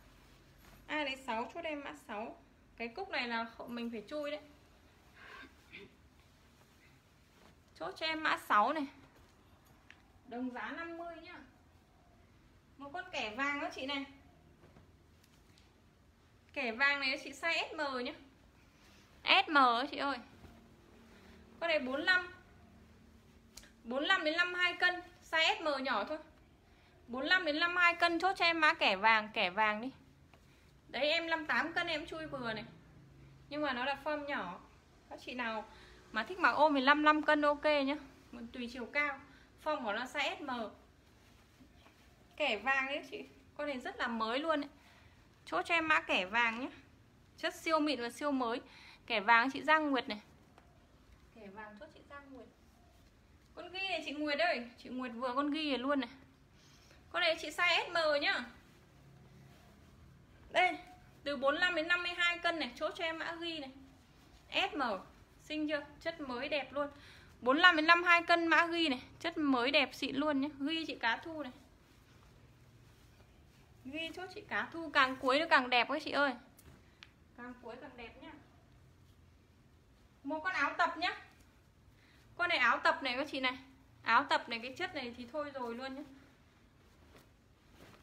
Ai đấy 6 chốt em mã 6 cái cúc này là mình phải chui đấy. Chốt cho em mã 6 này. Đồng giá 50 nhá. Một con kẻ vàng đó chị này. Kẻ vàng này chị size SM nhá. SM chị ơi. Con này 45 45 đến 52 cân size SM nhỏ thôi. 45 đến 52 cân chốt cho em mã kẻ vàng kẻ vàng đi. Đấy em 58 cân em chui vừa này. Nhưng mà nó là form nhỏ. Các chị nào mà thích mặc ôm thì 55 cân ok nhá. Tùy chiều cao. Form của nó size SM kẻ vàng đấy chị. Con này rất là mới luôn ấy. chốt cho em mã kẻ vàng nhé chất siêu mịn và siêu mới. Kẻ vàng chị Giang Nguyệt này. Kẻ vàng chốt chị Giang Nguyệt. Con ghi này chị Nguyệt ơi. Chị Nguyệt vừa con ghi này luôn này. Con này chị size SM nhá. Đây. Từ 45 đến 52 cân này. Chốt cho em mã ghi này. SM xinh chưa? Chất mới đẹp luôn. 45 đến 52 cân mã ghi này. Chất mới đẹp xịn luôn nhé ghi chị cá thu này. Ghi chốt chị cá thu càng cuối nó càng đẹp các chị ơi. Càng cuối càng đẹp nhá. Một con áo tập nhá. Con này áo tập này các chị này. Áo tập này cái chất này thì thôi rồi luôn nhá.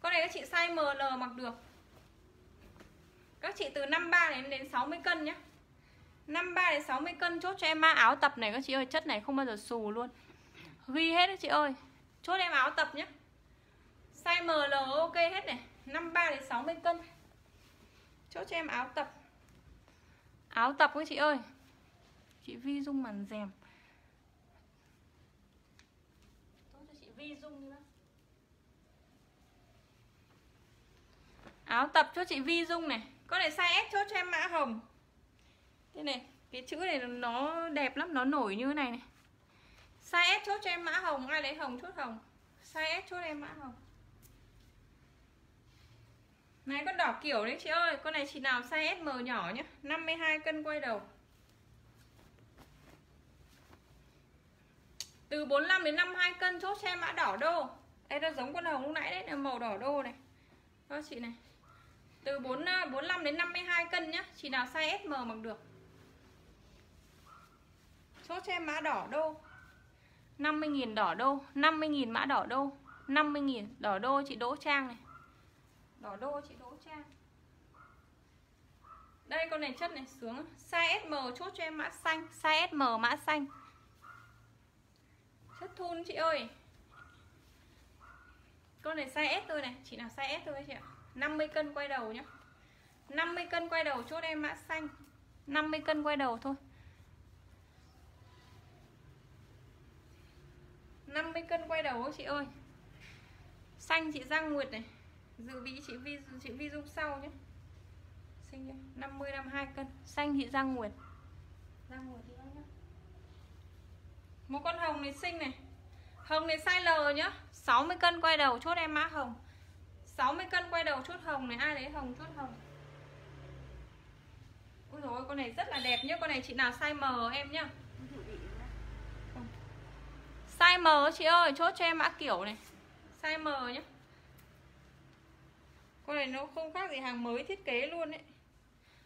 Con này các chị size ML mặc được. Các chị từ 53 đến đến 60 cân nhá. 53 đến 60 cân chốt cho em ma áo tập này các chị ơi, chất này không bao giờ xù luôn. Ghi hết các chị ơi. Chốt em áo tập nhé size ML ok hết này. 53 đến 60 cân. Chốt cho em áo tập. Áo tập các chị ơi. Chị Vi Dung màn rèm tốt cho chị Vi Dung đi bác. Áo tập cho chị Vi Dung này. Con này size S chốt cho em mã hồng. Thế này cái chữ này nó đẹp lắm nó nổi như thế này này. Size S chốt cho em mã hồng ai lấy hồng chốt hồng. Size S chốt em mã hồng. Này con đỏ kiểu đấy chị ơi. Con này chị nào size SM nhỏ nhá 52 cân quay đầu. Từ 45 đến 52 cân chốt cho em mã đỏ đô. Đây nó giống con hồng lúc nãy đấy là Màu đỏ đô này. Đó chị này. Từ 4, 45 à, đến 52 cân nhá Chị nào size SM mặc được. Chốt cho em mã đỏ đô 50.000 đỏ đô 50.000 mã đỏ đô 50.000 đỏ đô chị Đỗ Trang này. Đỏ đô chị Đỗ Trang. Đây con này chất này xuống Size SM chốt cho em mã xanh. Size SM mã xanh. Chất thun chị ơi. Con này size S thôi này. Chị nào size S thôi chị ạ. 50 cân quay đầu nhá. 50 cân quay đầu chốt em mã xanh. 50 cân quay đầu thôi 50 cân quay đầu chị ơi. Xanh chị Giang Nguyệt này Dự vị chị Vi chị Vi Dung sau nhé. Xinh nhé 50 52 cân. Xanh chị Giang Nguyệt. Giang Nguyệt nhé Một con hồng này xinh này. Hồng này size L nhá. 60 cân quay đầu chốt em mã hồng. 60 cân quay đầu chốt hồng này Ai lấy hồng chốt hồng? Ôi dồi ôi, con này rất là đẹp nhá. Con này chị nào size M em nhá Size M chị ơi, Chốt cho em mã kiểu này. Size M nhé Con này nó không khác gì hàng mới thiết kế luôn đấy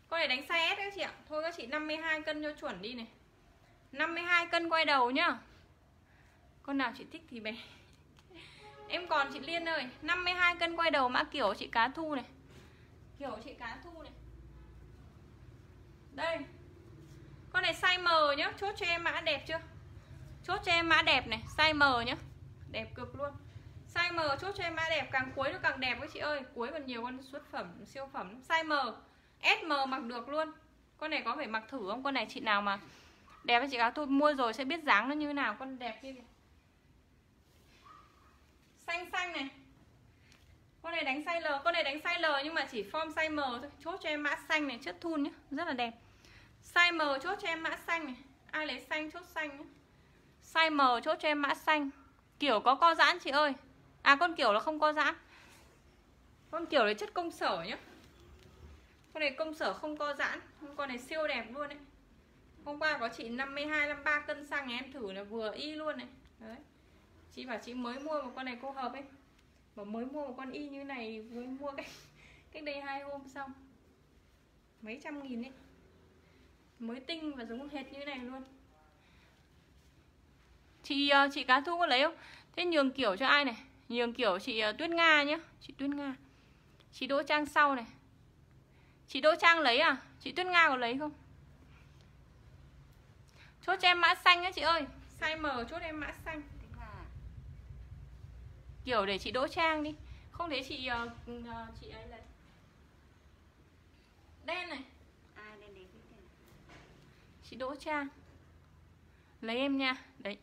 Con này đánh size S các chị ạ. Thôi các chị 52 cân cho chuẩn đi này. 52 cân quay đầu nhá. Con nào chị thích thì bé. Em còn chị Liên ơi 52 cân quay đầu mã kiểu chị cá thu này. Kiểu chị cá thu này. Đây. Con này size M nhá, Chốt cho em mã đẹp chưa? Chốt cho em mã đẹp này, Size M nhá. Đẹp cực luôn. Size M, chốt cho em mã đẹp, Càng cuối nó càng đẹp các chị ơi. Cuối còn nhiều con xuất phẩm, siêu phẩm. Size M SM mặc được luôn. Con này có phải mặc thử không? Con này chị nào mà đẹp với chị áo tôi mua rồi sẽ biết dáng nó như nào, Con đẹp như kìa Xanh xanh này. Con này này đánh size L, con này đánh size L nhưng mà chỉ form size M thôi. Chốt cho em mã xanh này, chất thun nhá. Rất là đẹp. Size M, chốt cho em mã xanh này. Ai lấy xanh, chốt xanh nhá size M, chốt cho em mã xanh. Kiểu có co giãn chị ơi. À con kiểu là không co giãn. Con kiểu là chất công sở nhá. Con này công sở không co giãn. Con này siêu đẹp luôn đấy hôm qua có chị 52 53 cân xăng em thử là vừa y luôn này. Đấy. Chị bảo chị mới mua một con này cô hợp ấy. Mà mới mua một con y như này mới mua cách cách đây hai hôm xong. Mấy trăm nghìn ấy. Mới tinh và giống hệt như này luôn chị ờ, chị cá thu có lấy không? Thế nhường kiểu cho ai này? Nhường kiểu chị ờ, tuyết nga nhá. Chị tuyết nga. Chị đỗ trang sau này. Chị đỗ trang lấy à? Chị tuyết nga có lấy không? Chốt cho em mã xanh á chị ơi. Size m chốt em mã xanh. Kiểu để chị đỗ trang đi. Không để chị ờ, chị ấy lấy. Đen này. Tiền chị đỗ trang. Lấy em nha. Đấy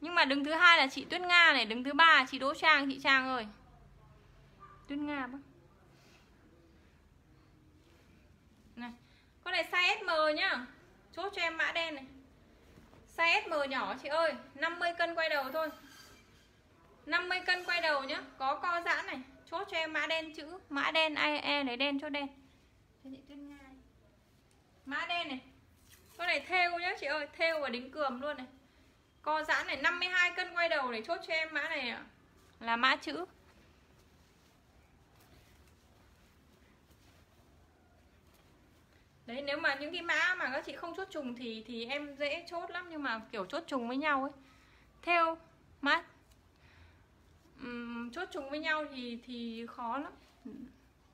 nhưng mà đứng thứ hai là chị tuyết nga này, đứng thứ ba là chị đỗ trang, chị trang ơi. Tuyết nga bác. Này, con này size sm nhá. Chốt cho em mã đen này. Size sm nhỏ chị ơi 50 cân quay đầu thôi. 50 cân quay đầu nhá, có co giãn này. Chốt cho em mã đen chữ, mã đen, ai e lấy đen cho đen. Cho chị tuyết nga mã đen này. Con này thêu nhá chị ơi, thêu và đính cườm luôn này co giãn này 52 cân quay đầu này chốt cho em mã này ạ. Là mã chữ. Đấy nếu mà những cái mã mà các chị không chốt trùng thì thì em dễ chốt lắm nhưng mà kiểu chốt trùng với nhau ấy. Theo mã Ừm, chốt trùng với nhau thì thì khó lắm.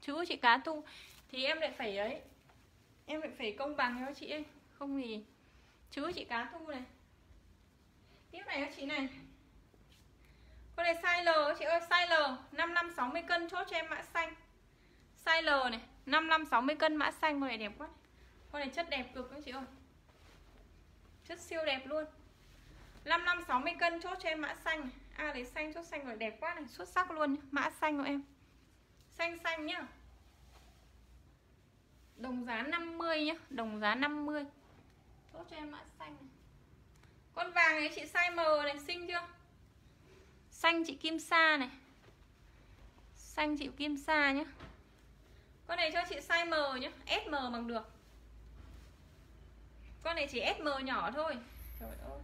Chữ chị cá tu. Thì em lại phải ấy em lại phải công bằng cho chị ấy. Không thì chữ chị cá thu này tiếp này các chị này. Con này size L chị ơi, size L 5560 cân, chốt cho em mã xanh. Size L này 5560 cân, mã xanh, con này đẹp quá. Con này chất đẹp cực các chị ơi. Chất siêu đẹp luôn. 5560 cân, chốt cho em mã xanh này. À lấy xanh, chốt xanh rồi đẹp quá này, Xuất sắc luôn nhá. Mã xanh của em. Xanh xanh nhá. Đồng giá 50 nhá, Đồng giá 50 Chốt cho em mã xanh này. Con vàng này chị size M này Xinh chưa? Xanh chị Kim Sa này. Xanh chị Kim Sa nhá. Con này cho chị size M nhá SM bằng được. Con này chỉ SM nhỏ thôi. Trời ơi.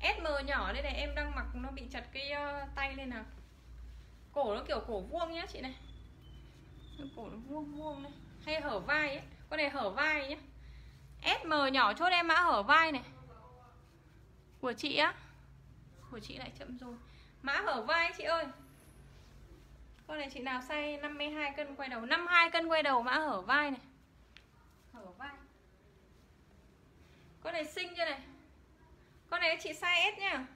SM nhỏ đây này em đang mặc nó bị chặt cái uh, tay lên nào. Cổ nó kiểu cổ vuông nhá chị này. Cổ nó vuông vuông này. Hay hở vai ấy. Con này hở vai nhá. SM nhỏ chốt em mã hở vai này của chị á. Của chị lại chậm rồi. Mã hở vai chị ơi. Con này chị nào say 52 cân quay đầu? 52 cân quay đầu mã hở vai này. Hở vai. Con này xinh chưa này? Con này chị size S nhá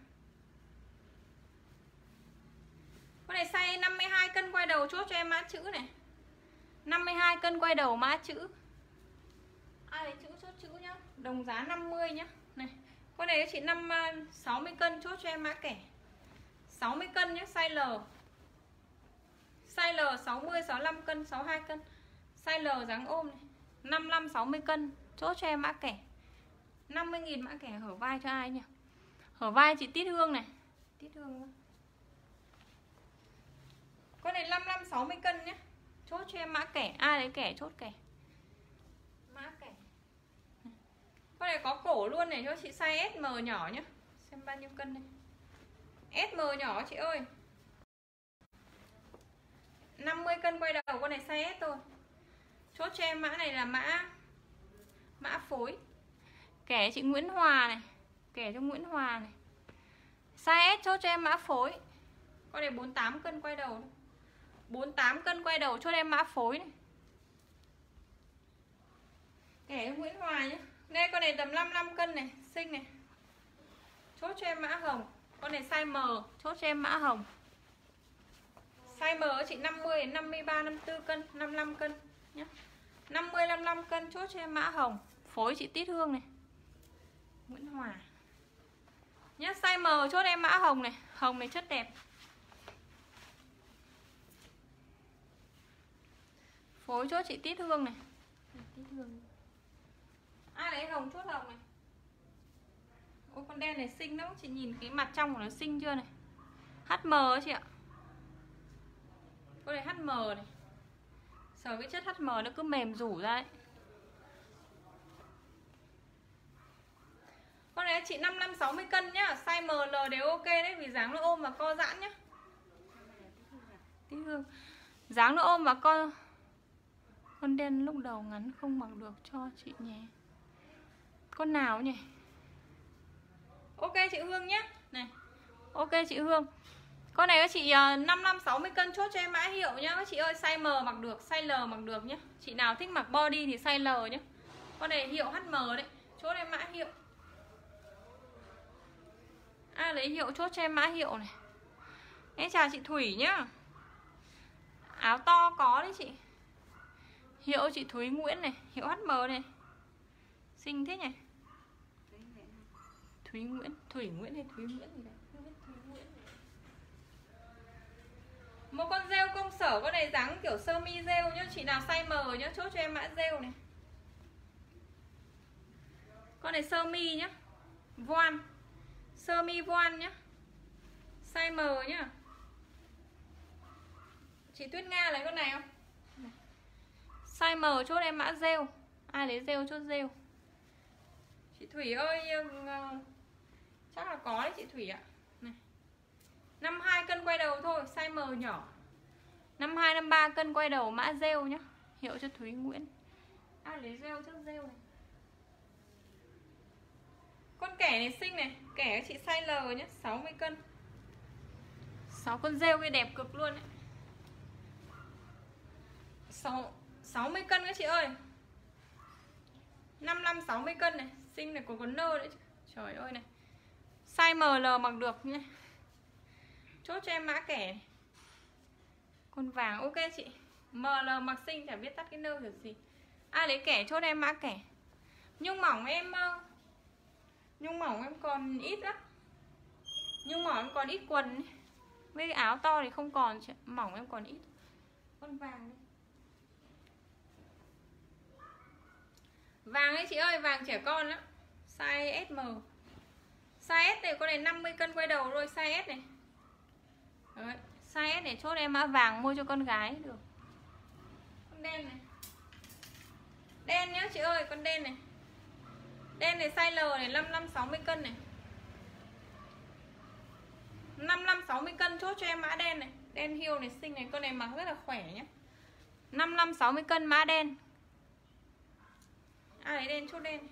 Con này size 52 cân quay đầu, chốt cho em mã chữ này. 52 cân quay đầu mã chữ. Ai lấy chữ chốt chữ nhá? Đồng giá 50 nhá. Con này chị 5 60 cân chốt cho em mã kẻ. 60 cân nhé size L. Size L 60 65 cân 62 cân. Size L dáng ôm này. 55 60 cân chốt cho em mã kẻ. 50.000 mã kẻ hở vai cho ai nhỉ? Hở vai chị Tít Hương này. Tít Hương luôn Con này 55 60 cân nhé Chốt cho em mã kẻ. Ai lấy kẻ? Chốt kẻ Mã kẻ con này có cổ luôn này, cho chị size SM nhỏ nhá. Xem bao nhiêu cân đây. SM nhỏ chị ơi. 50 cân quay đầu, con này size S thôi. Chốt cho em mã này là mã Mã phối. Kẻ chị Nguyễn Hòa này. Kẻ cho Nguyễn Hòa này. Size S chốt cho em mã phối. Con này 48 cân quay đầu này. 48 cân quay đầu chốt em mã phối này. Kẻ cho Nguyễn Hòa nhé đây con này tầm 55 cân này, Xinh này. Chốt cho em mã hồng. Con này size M, Chốt cho em mã hồng. Size M chị 50 đến 53 54 cân 55 cân nhé 50 55 cân, chốt cho em mã hồng. Phối chị Tít Hương này. Nguyễn Hòa. Nhá, size M, chốt em mã hồng này. Hồng này chất đẹp. Phối chốt chị tít hương này. Tít hương ai lấy hồng chốt hồng này Ôi con đen này xinh lắm Chị nhìn cái mặt trong của nó xinh chưa này HM ấy chị ạ Con này HM này Sờ cái chất HM nó cứ mềm rủ ra ấy Con này chị 55 60 cân nhá, size ML đều ok đấy vì dáng nó ôm và co giãn nhá. Tí hương. Dáng nó ôm và co Con đen lúc đầu ngắn không mặc được cho chị nhé. Con nào nhỉ? Ok chị Hương nhé. Này. Ok chị Hương. Con này các chị 55 à, 60 cân chốt cho em mã hiệu nhá. Các chị ơi size M mặc được, size L mặc được nhá. Chị nào thích mặc body thì size L nhá. Con này hiệu HM đấy. Chốt em mã hiệu à, lấy hiệu chốt cho em mã hiệu này em chào chị Thủy nhá áo to có đấy chị hiệu chị Thúy Nguyễn này hiệu HM này xinh thế nhỉ Thúy Nguyễn Thủy Nguyễn hay Thúy Nguyễn gì đấy? Một con rêu công sở con này dáng kiểu sơ mi rêu nhá chị nào size M nhá chốt cho em mã rêu này. Con này sơ mi nhá voan sơ mi voan nhá size M nhá. Chị Tuyết Nga lấy con này không? Size M chốt em mã rêu ai lấy rêu chốt rêu. Chị Thủy ơi ờ, chắc là có đấy chị Thủy ạ. Này. 52 cân quay đầu thôi size M nhỏ. 52 53 cân quay đầu mã rêu nhá. Hiệu cho Thúy Nguyễn. À lấy rêu trước rêu này. Con kẻ này xinh này Kẻ chị size L nhá 60 cân. 6 con rêu kia đẹp cực luôn ấy. 6, 60 cân các chị ơi. 55 60 cân này Xinh này còn có nơ đấy Trời ơi này. Size ML mặc được nhé. Chốt cho em mã kẻ. Con vàng, ok chị. ML mặc xinh chả biết tắt cái nơ kiểu gì. À, Ai lấy kẻ, chốt em mã kẻ. Nhung mỏng em ờ, nhung mỏng em còn ít lắm nhung mỏng em còn ít quần với cái áo to thì không còn mỏng em còn ít. Con vàng đi. vàng ấy chị ơi, vàng trẻ con lắm size SM size S này con này 50 cân quay đầu rồi size S này. Đấy, size S này chốt em mã vàng mua cho con gái được. Con đen này. Đen nhá chị ơi con đen này. Đen này size L này 55 60 cân này. 55 60 cân chốt cho em mã đen này. Đen hiêu này xinh này Con này mặc rất là khỏe nhá. 55 60 cân mã đen. Ai À đen chốt đen?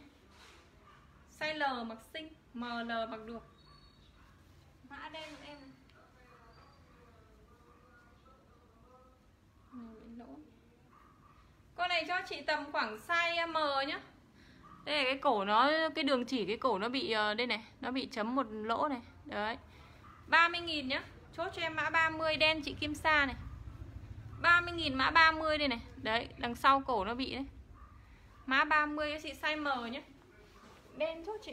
Size L mặc xinh. ML mặc được. Mã đen của em. Này Con này cho chị tầm khoảng size M nhá. Đây là cái cổ nó cái đường chỉ cái cổ nó bị uh, đây này nó bị chấm một lỗ này. Đấy. 30.000 nhá. Chốt cho em mã 30 đen chị Kim Sa này. 30.000 mã 30 đây này. Đấy đằng sau cổ nó bị đấy. Mã 30 chị size M nhé đen chốt chị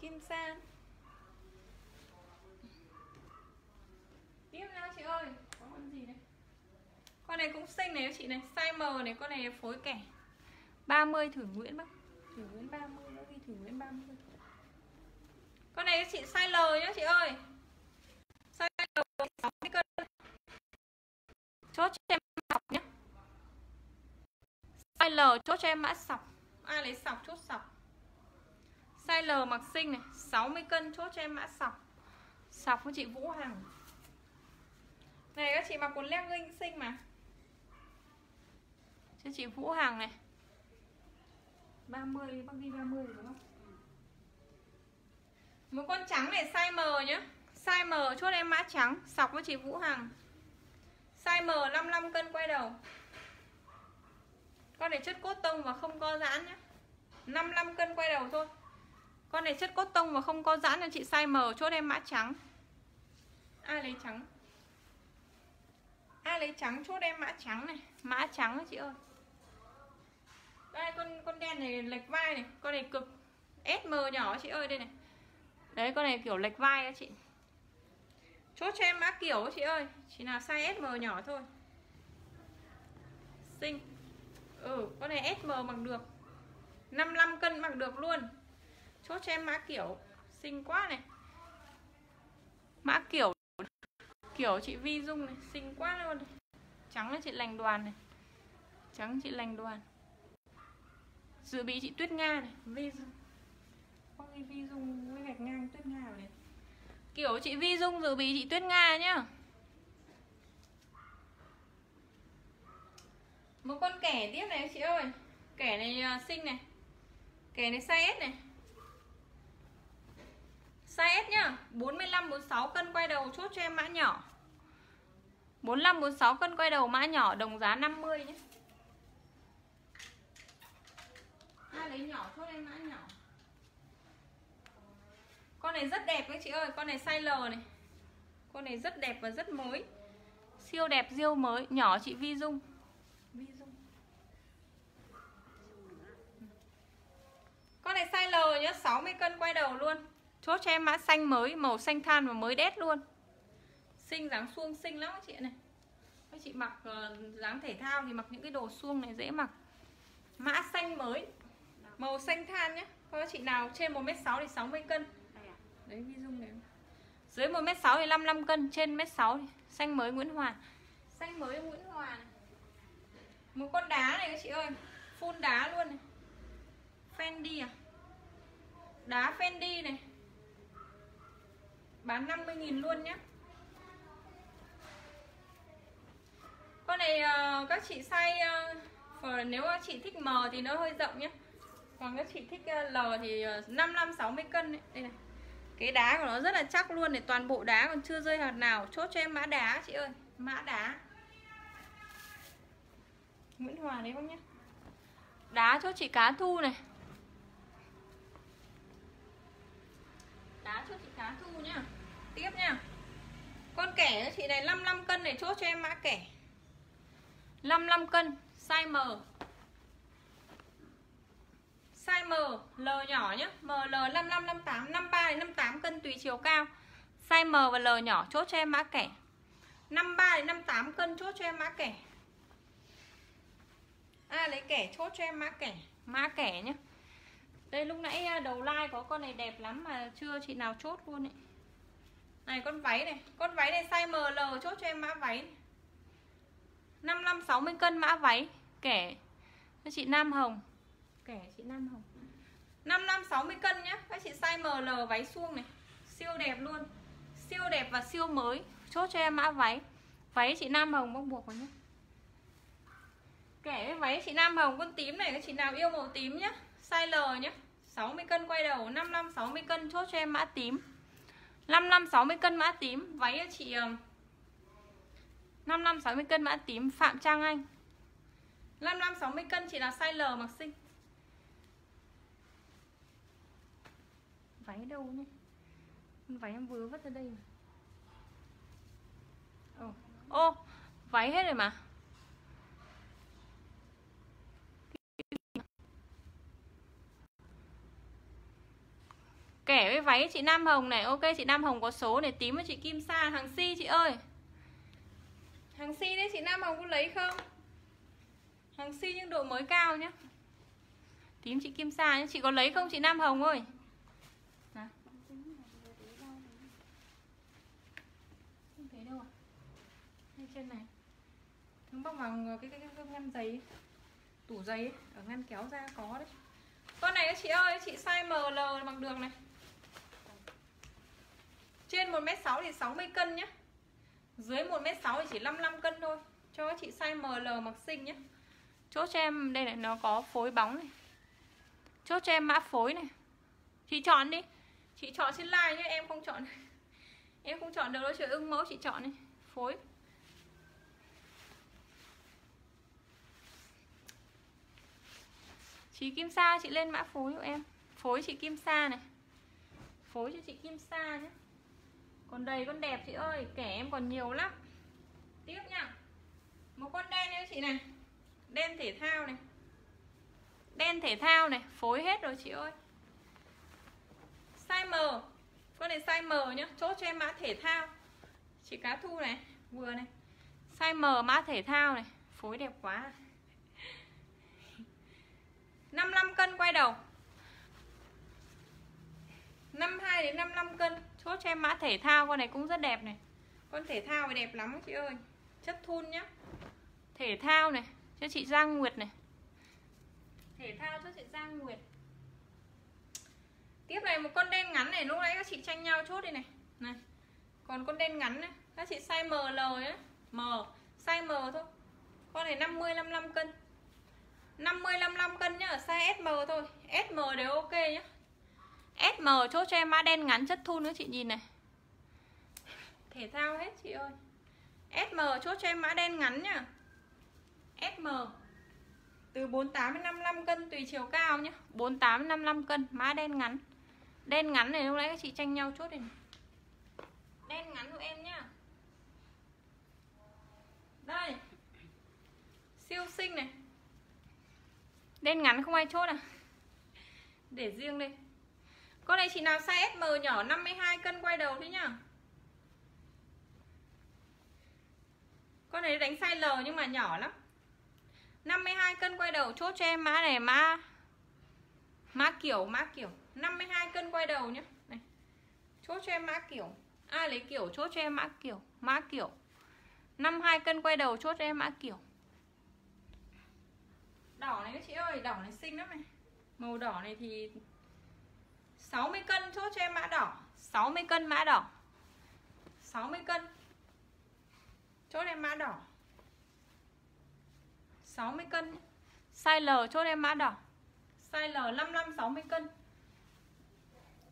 Kim Sa tiếp nào chị ơi. Có con gì đây? Con này cũng xinh này chị này size M này con này phối kẻ. 30 thử Nguyễn Bắc Thử Nguyễn 30 nữa ghi thử Nguyễn 30 Con này chị size L nhá chị ơi. Size L 60 cân. Chốt cho em sọc nhé Size L chốt cho em mã sọc. Ai lấy sọc chốt sọc Size L mặc xinh này 60 cân chốt cho em mã sọc Sọc của chị Vũ Hằng Này các chị mặc quần legging xinh mà Cho chị Vũ Hằng này 30 bác ghi 30 đúng không? Một con trắng này size M nhá. Size M chốt em mã trắng, sọc với chị Vũ Hằng. Size M 55 cân quay đầu. Con này chất cốt tông và không co giãn nhá. 55 cân quay đầu thôi. Con này chất cốt tông và không có giãn cho chị size M chốt em mã trắng. Ai lấy trắng? Ai lấy trắng chốt em mã trắng này, mã trắng đó chị ơi. Đây con con đen này lệch vai này con này cực. SM nhỏ chị ơi đây này. Đấy con này kiểu lệch vai á chị. Chốt cho em mã kiểu chị ơi chỉ là size SM nhỏ thôi. Xinh. Ừ con này SM mặc được. 55 cân mặc được luôn. Chốt cho em mã kiểu, Xinh quá này. Mã kiểu Kiểu chị Vi Dung này, Xinh quá luôn Trắng là chị lành đoàn này. Trắng chị lành đoàn. Dự bị chị Tuyết Nga này, Vi Dung. Vi Dung với gạch ngang Tuyết Nga này Kiểu chị Vi Dung dự bị chị Tuyết Nga nhá. Một con kẻ tiếp này chị ơi. Kẻ này à, xinh này. Kẻ này size S này. Size S nhá. 45 46 cân quay đầu, chốt cho em mã nhỏ. 45 46 cân quay đầu, mã nhỏ, đồng giá 50 nhé Ai lấy nhỏ, chốt em mã nhỏ. Con này rất đẹp đấy chị ơi, Con này size L này. Con này rất đẹp và rất mới. Siêu đẹp riêu mới. Nhỏ chị Vi Dung. Vi Dung. Con này size L nhá 60 cân quay đầu luôn. Chốt cho em mã xanh mới Màu xanh than và mới đét luôn. Xinh dáng suông xinh lắm chị này. Các chị mặc uh, dáng thể thao Thì mặc những cái đồ suông này dễ mặc. Mã xanh mới Màu xanh than nhé Các chị nào trên 1m6 thì 60 cân. Đấy vi dung này. Dưới 1m6 thì 55 cân Trên 1m6 thì xanh mới Nguyễn Hòa. Xanh mới Nguyễn Hòa này. Một con đá này các chị ơi Full đá luôn này. Fendi à? Đá Fendi này Bán 50.000 luôn nhé Con này uh, các chị size uh, Nếu các chị thích M thì nó hơi rộng nhé Còn các chị thích uh, L thì uh, 55 60 cân ấy. Đây này. Cái đá của nó rất là chắc luôn này Toàn bộ đá còn chưa rơi hạt nào. Chốt cho em mã đá chị ơi Mã đá. Nguyễn Hòa đấy không nhé Đá cho chị cá thu này. Đá cho chị cá thu nhá. Tiếp nha. Con kẻ chị này 55 cân này chốt cho em mã kẻ. 55 cân Size M. Size M L nhỏ nhá. ML 55, 58, 53 đến 58 cân tùy chiều cao. Size M và L nhỏ chốt cho em mã kẻ. 53 đến 58 cân chốt cho em mã kẻ. À lấy kẻ chốt cho em mã kẻ. Mã kẻ nhá. Đây lúc nãy à, đầu like có con này đẹp lắm mà chưa chị nào chốt luôn ấy. Này, con váy này. Con váy này size ML chốt cho em mã váy này. 55 60 cân mã váy. Kẻ cho chị Nam Hồng. Kẻ chị Nam Hồng. 55 60 cân nhá. Các chị size ML váy suông này. Siêu đẹp luôn. Siêu đẹp và siêu mới. Chốt cho em mã váy. Váy chị Nam Hồng bông buộc vào nhé kẻ váy chị Nam Hồng, con tím này, các chị nào yêu màu tím nhá. Size L nhá. 60 cân quay đầu 55 60 cân, chốt cho em mã tím. 55 60 cân mã tím. Váy chị ờ, 55 60 cân mã tím Phạm Trang Anh. 55 60 cân chị là size L mặc xinh Váy đâu nhé Váy em vừa vứt ra đây mà. Ô, ô váy hết rồi mà. Kẻ với váy chị Nam Hồng này. Ok chị Nam Hồng có số này tím với chị Kim Sa. Hàng Si chị ơi. Hàng si đấy chị Nam Hồng có lấy không? Hàng si nhưng độ mới cao nhá. Tím chị Kim Sa nhá. Chị có lấy không chị Nam Hồng ơi? Không thấy đâu à? Trên này. Thằng bóc vào cái, cái, cái, cái ngăn giấy. Tủ giấy. Ở ngăn kéo ra có đấy. Con này chị ơi Chị size ML bằng được này. Trên 1m6 thì 60 cân nhé dưới 1m6 thì chỉ 55 cân thôi. Cho chị size ML mặc xinh nhé Chốt cho em, Đây này, nó có phối bóng này. Chốt cho em mã phối này. Chị chọn đi. Chị chọn trên like nhé em không chọn. Em không chọn được đâu, chị ưng mẫu chị chọn đi. Phối. Chị Kim Sa, chị lên mã phối cho em. Phối chị Kim Sa này. Phối cho chị Kim Sa nhé còn đầy con đẹp chị ơi, kẻ em còn nhiều lắm. Tiếp nha. Một con đen nha chị này. Đen thể thao này. Đen thể thao này, phối hết rồi chị ơi. Size M. Con này size M nhá, chốt cho em mã thể thao. Chị cá thu này, vừa này. Size M mã thể thao này, phối đẹp quá. 55 cân quay đầu. 52 đến 55 cân. Chốt cho em mã thể thao Con này cũng rất đẹp này. Con thể thao này đẹp lắm chị ơi. Chất thun nhá. Thể thao này Cho chị Giang Nguyệt này. Thể thao cho chị Giang Nguyệt. Tiếp này một con đen ngắn này Lúc nãy các chị tranh nhau chốt đi này. Này Còn con đen ngắn này Các chị size ML nhé M Size M thôi. Con này 50 55 cân. 50 55 cân nhá Size SM thôi. SM đều ok nhá SM chốt cho em mã đen ngắn chất thun nữa, chị nhìn này. Thể thao hết, chị ơi. SM chốt cho em mã đen ngắn nhá. SM Từ 48 đến 55 cân, tùy chiều cao nhá. 48 đến 55 cân, Mã đen ngắn. Đen ngắn này lúc nãy các chị tranh nhau chốt này. Đen ngắn của em nhá. Đây. Siêu xinh này. Đen ngắn không ai chốt à? Để riêng đây. Con này chị nào size SM nhỏ 52 cân quay đầu thế nhá. Con này đánh size L nhưng mà nhỏ lắm. 52 cân quay đầu, chốt cho em mã này, mã Mã kiểu mã kiểu. 52 cân quay đầu nhá. Này. Chốt cho em mã kiểu. Ai lấy kiểu, chốt cho em mã kiểu Mã kiểu. 52 cân quay đầu, chốt cho em mã kiểu. Đỏ này các chị ơi, Đỏ này xinh lắm này. Màu đỏ này thì 60 cân chốt cho em mã đỏ. 60 cân mã đỏ. 60 cân Chốt em mã đỏ. 60 cân Size L chốt em mã đỏ. Size L 55 60 cân.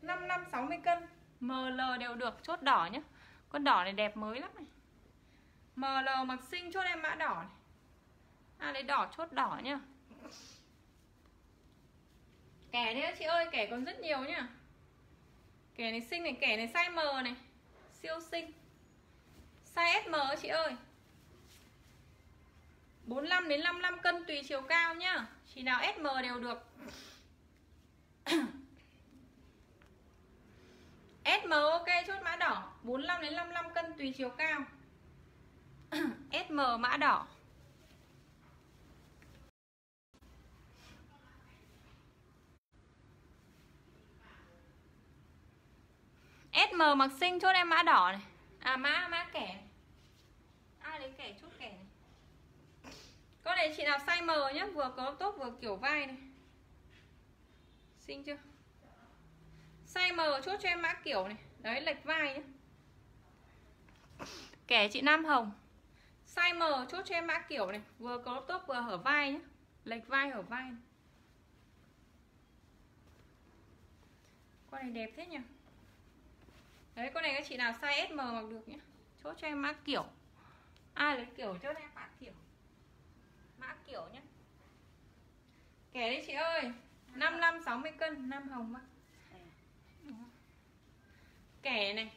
55 60 cân. ML đều được, chốt đỏ nhé Con đỏ này đẹp mới lắm này. ML mặc xinh chốt em mã đỏ này. À lấy đỏ chốt đỏ nhá. Kẻ đấy chị ơi, Kẻ còn rất nhiều nhá. Kẻ này xinh này, Kẻ này size M này. Siêu xinh. Size SM chị ơi. 45 đến 55 cân tùy chiều cao nhá. Chỉ nào SM đều được. SM ok, chốt mã đỏ. 45 đến 55 cân tùy chiều cao. SM mã đỏ. SM mặc xinh chốt em mã đỏ này. À mã mã kẻ Ai lấy kẻ chốt kẻ này? Con này chị nào size M nhá, Vừa có tốt vừa kiểu vai này. Xinh chưa? Size M chốt cho em mã kiểu này. Đấy, lệch vai nhá. Kẻ chị Nam Hồng. Size M chốt cho em mã kiểu này. Vừa có tốt vừa hở vai nhá. Lệch vai, hở vai này. Con này đẹp thế nhỉ? Đấy con này các chị nào size SM mặc được nhé Chốt cho em mã kiểu. Ai lấy kiểu chốt em mã kiểu. Mã kiểu nhé Kẻ đi chị ơi. 55 60 cân Nam Hồng ạ Kẻ này.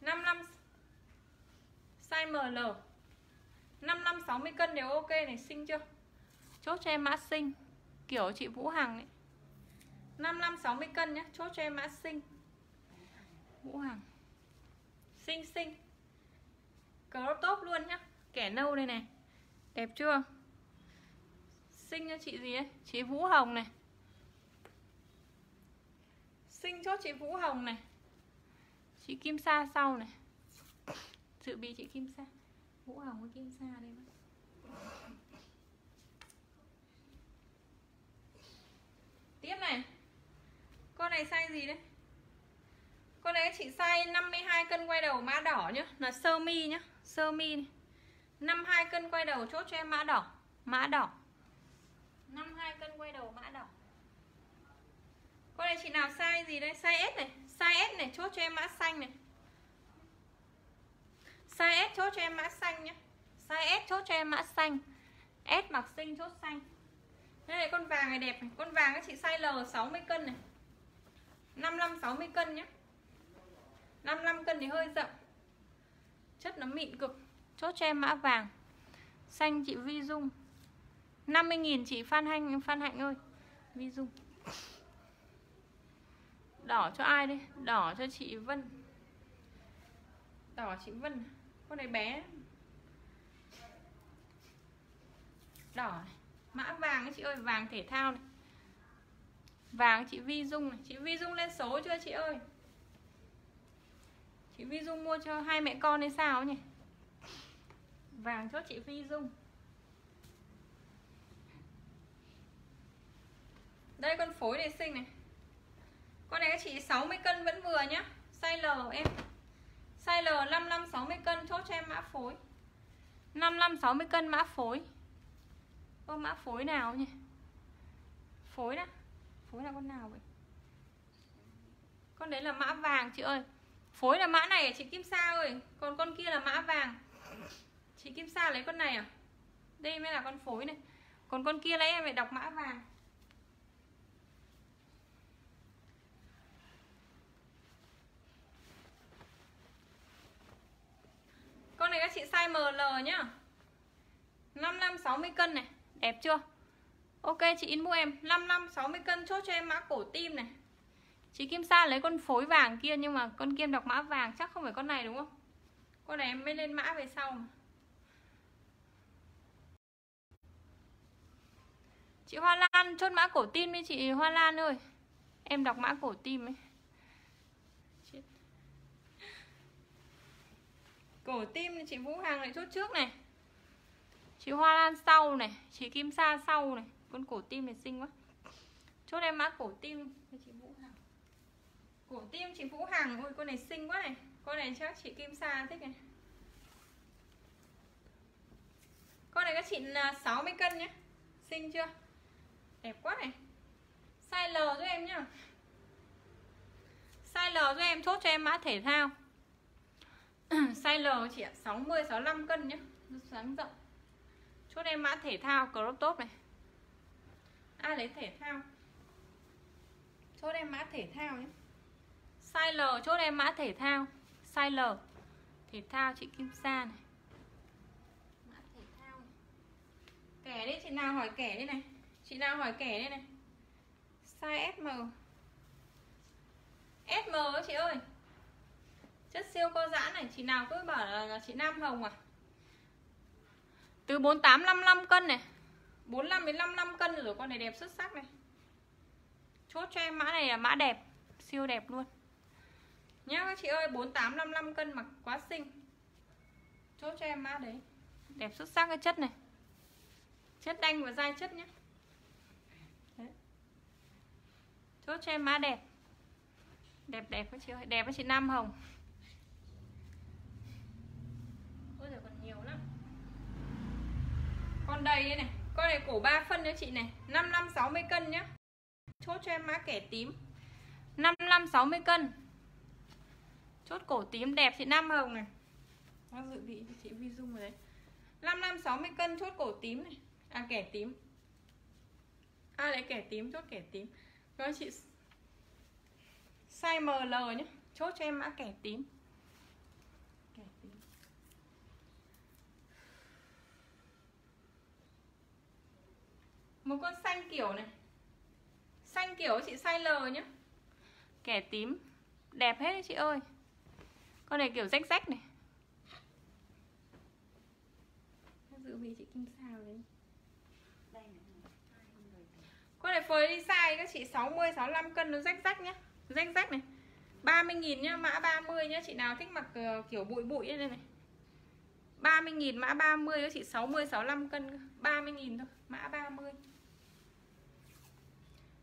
55 Size ML 55 60 cân đều ok này xinh chưa? Chốt cho em mã xinh. Kiểu chị Vũ Hằng ấy. 55 60 cân nhé Chốt cho em mã xinh. Vũ Hằng Xinh xinh. Crop top luôn nhá. Kẻ nâu đây này. Đẹp chưa? Xinh cho chị gì ấy? Chị Vũ Hồng này. Xinh chốt chị Vũ Hồng này. Chị Kim Sa sau này. Dự bị chị Kim Sa. Vũ Hồng với Kim Sa đây mà. Tiếp này. Con này size gì đấy? Con này chị size 52 cân quay đầu mã đỏ nhá. Là sơ mi nhá. Sơ mi này 52 cân quay đầu chốt cho em mã đỏ. Mã đỏ. 52 cân quay đầu mã đỏ. Con này chị nào size gì đây? Size S này. Size S này, chốt cho em mã xanh này. Size S chốt cho em mã xanh nhá. Size S chốt cho em mã xanh. S mặc xinh chốt xanh. Đây này con vàng này đẹp này. Con vàng các chị size L 60 cân này. 55 60 cân nhá. 55 cân thì hơi rộng Chất nó mịn cực. Chốt cho em mã vàng. Xanh chị Vi Dung. 50.000 chị Phan Hạnh Phan Hạnh ơi. Vi Dung. Đỏ cho ai đây? Đỏ cho chị Vân. Đỏ chị Vân. Con này bé. Đỏ này. Mã vàng ấy chị ơi, Vàng thể thao này. Vàng chị Vi Dung này. Chị Vi Dung lên số chưa chị ơi? Chị Vi Dung mua cho hai mẹ con hay sao nhỉ? Vàng cho chị Vi Dung. Đây, con phối này xinh này. Con này các chị 60 cân vẫn vừa nhá. Size L em. Size L 55 60 cân, chốt cho em mã phối. 55 60 cân mã phối. Ơ mã phối nào nhỉ? Phối đó. Phối là con nào vậy? Con đấy là mã vàng, chị ơi. Phối là mã này à? chị Kim Sa ơi. Còn con kia là mã vàng. Chị Kim Sa lấy con này à? Đây mới là con phối này. Còn con kia lấy em phải đọc mã vàng. Con này các chị size ML nhá. 55 60 cân này. Đẹp chưa? Ok, chị in mua em. 55 60 cân, chốt cho em mã cổ tim này. Chị Kim Sa lấy con phối vàng kia Nhưng mà con kim đọc mã vàng chắc không phải con này đúng không? Con này em mới lên mã về sau mà. Chị Hoa Lan chốt mã cổ tim đi chị Hoa Lan ơi. Em đọc mã cổ tim ấy. Cổ tim thì chị Vũ Hàng lại chốt trước này. Chị Hoa Lan sau này, Chị Kim Sa sau này. Con cổ tim này xinh quá. Chốt em mã cổ tim. Cho chị Vũ Cổ tim chị Vũ Hằng Ôi, con này xinh quá này. Con này chắc chị Kim Sa thích này. Con này các chị là 60 cân nhé Xinh chưa? Đẹp quá này. Size L cho em nhá. Size L cho em, chốt cho em mã thể thao. Size L chị ạ 60 65 cân nhá. Sáng rộng. Chốt em mã thể thao, crop top này. Ai lấy thể thao? Chốt em mã thể thao nhé Size L, chốt em mã thể thao. Size L, Thể thao chị Kim Sa này. Mã thể thao. Kẻ đi, chị nào hỏi kẻ đi này. Chị nào hỏi kẻ đi này. Size SM SM chị ơi. Chất siêu co giãn này, Chị nào cứ bảo là chị Nam Hồng à? Từ 48 55 cân này. 45 đến 55 cân rồi, con này đẹp xuất sắc này. Chốt cho em mã này là mã đẹp, Siêu đẹp luôn. Nhá các chị ơi 4855 cân mặc quá xinh. Chốt cho em mã đấy. Đẹp xuất sắc cái chất này. Chất đanh và dai chất nhé đấy. Chốt cho em mã đẹp. Đẹp đẹp các chị ơi, Đẹp các chị Nam Hồng. Ôi giời, còn nhiều lắm. Con đầy đây này, Con này cổ 3 phân nha chị này. 5560 cân nhá. Chốt cho em mã kẻ tím. 5560 cân. Chốt cổ tím đẹp chị Nam Hồng này. Đang dự bị chị Vi Dung rồi đấy 55 60 cân chốt cổ tím này. À kẻ tím. Ai à, lấy kẻ tím chốt kẻ tím. Các chị Size ML nhé Chốt cho em mã kẻ tím. Kẻ tím. Một con xanh kiểu này. Xanh kiểu chị size L nhé Kẻ tím. Đẹp hết đấy chị ơi Con này kiểu rách rách này. Dự bị chị Kim Sao đấy. Con này. Phơi đi size các chị 60 65 cân nó rách rách nhá. Rách rách này. 30.000 nhá, mã 30 nhá. Chị nào thích mặc uh, kiểu bụi bụi đây này. 30.000 mã 30 các chị 60 65 cân 30.000 thôi, mã 30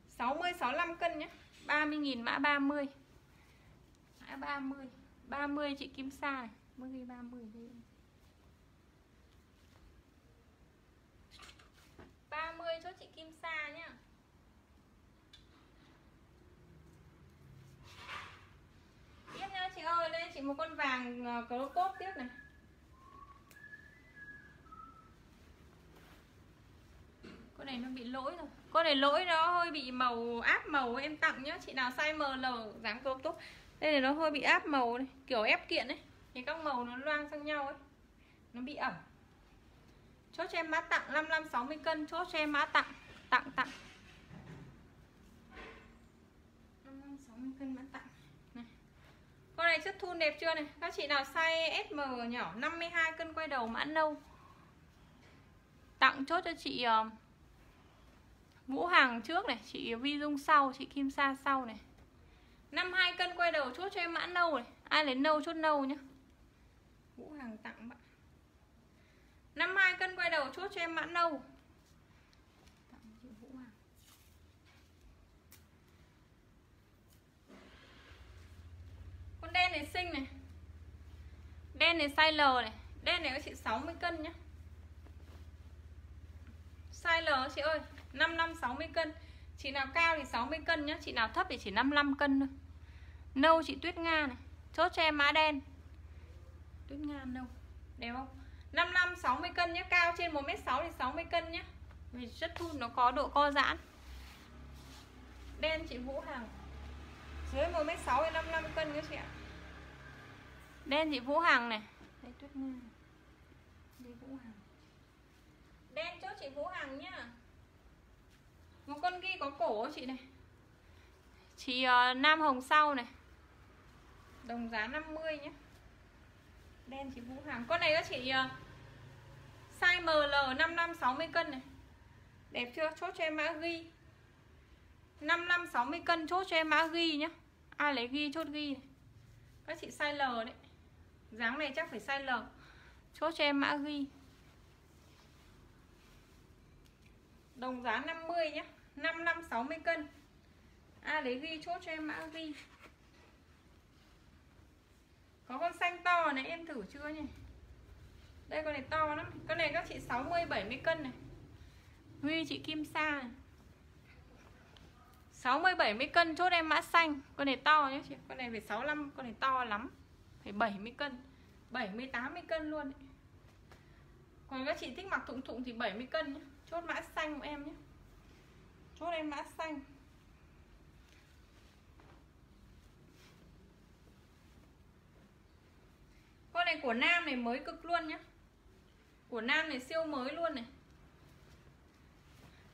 60 65 cân nhé 30.000 mã 30 Mã 30 30 chị Kim Sa này. Mới ghi 30 đây 30 cho chị Kim Sa nhá. Tiếp nha chị ơi, Đây, chị một con vàng ờ, có cốt tiếp này. Con này nó bị lỗi rồi. Con này lỗi, nó hơi bị màu, áp màu em tặng nhá. Chị nào size ML dáng crop top đây này nó hơi bị áp màu này Kiểu ép kiện ấy. Thì các màu nó loang sang nhau ấy. Nó bị ẩm. Chốt cho em mã tặng 55 60 cân Chốt cho em mã tặng Tặng tặng. 55 60 cân mã tặng. Này. Con này chất thun đẹp chưa này? Các chị nào size SM nhỏ 52 cân quay đầu mã nâu. Tặng chốt cho chị uh, Vũ Hằng trước này Chị Vi Dung sau Chị Kim Sa sau này. 52 cân quay đầu chốt cho em mã nâu này. Ai lấy nâu chốt nâu nhá. Vũ Hằng tặng bạn. 52 cân quay đầu chốt cho em mã nâu. Con đen này xinh này. Đen này size L này. Đen này có chị 60 cân nhá. Size L chị ơi 55 60 cân. Chị nào cao thì 60 cân nhá. Chị nào thấp thì chỉ 55 cân thôi Nâu chị Tuyết Nga này. Chốt cho em mã đen. Tuyết Nga nâu. Đẹp không? 55 60 cân nhé Cao trên 1m6 thì 60 cân nhé Vì rất thun nó có độ co giãn. Đen chị Vũ Hằng. Dưới 1m6 thì 55 cân các chị ạ. Đen chị Vũ Hằng này. Đây Tuyết Nga. Đây Vũ Hằng. Đen chốt chị Vũ Hằng nhá. Một con ghi có cổ chị này? Chị uh, Nam Hồng sau này. Đồng giá 50 nhé. Đen chị Vũ Hằng Con này các chị ờ, Size ML 55 60 cân này. Đẹp chưa? Chốt cho em mã ghi. 55 60 cân, chốt cho em mã ghi nhá Ai à, lấy ghi, chốt ghi này. Các chị size L đấy. Dáng này chắc phải size L. Chốt cho em mã ghi. Đồng giá 50 nhé. 55 60 cân. Ai lấy ghi, chốt cho em mã ghi. Có con xanh to này em thử chưa nhỉ Đây con này to lắm Con này các chị 60 70 cân này Huy chị Kim Sa này 60 70 cân chốt em mã xanh. Con này to nhé chị. Con này phải 65, con này to lắm. Phải 70 cân. 70 80 cân luôn ấy. Còn các chị thích mặc thụng thụng thì 70 cân nhé. Chốt mã xanh của em nhé. Chốt em mã xanh. Con này của nam này mới cực luôn nhá. Của nam này siêu mới luôn này.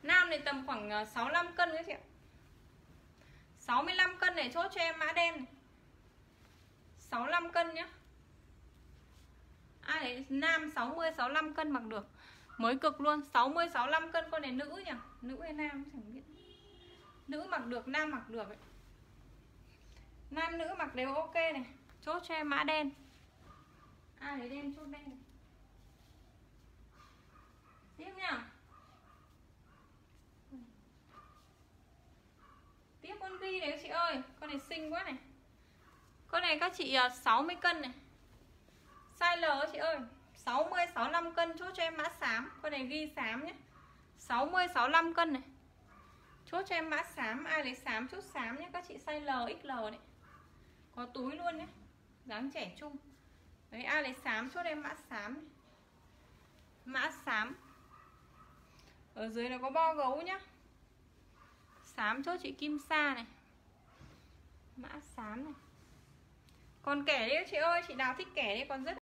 Nam này tầm khoảng ờ, 65 cân đấy chị ạ. 65 cân này chốt cho em mã đen này. 65 cân nhá. Ai đấy nam 60 65 cân mặc được. Mới cực luôn, 60 65 cân con này nữ nhỉ? Nữ hay nam chẳng biết. Nữ mặc được, nam mặc được ấy. Nam nữ mặc đều ok này. Chốt cho em mã đen. Ai lấy đen chốt đen. Tiếp nha. Tiếp con ghi này các chị ơi, Con này xinh quá này. Con này các chị à, 60 cân này. Size L các chị ơi 60 65 cân chốt cho em mã xám. Con này ghi xám nhé 60 65 cân này. Chốt cho em mã xám, Ai lấy xám chốt xám nhé Các chị size L XL này. Có túi luôn nhé dáng trẻ trung. Đấy ai lấy xám. Chốt em mã xám này. Mã xám. Ở dưới nó có bo gấu nhá. Xám chốt chị Kim Sa này. Mã xám này. Còn kẻ đi chị ơi, Chị nào thích kẻ đi còn rất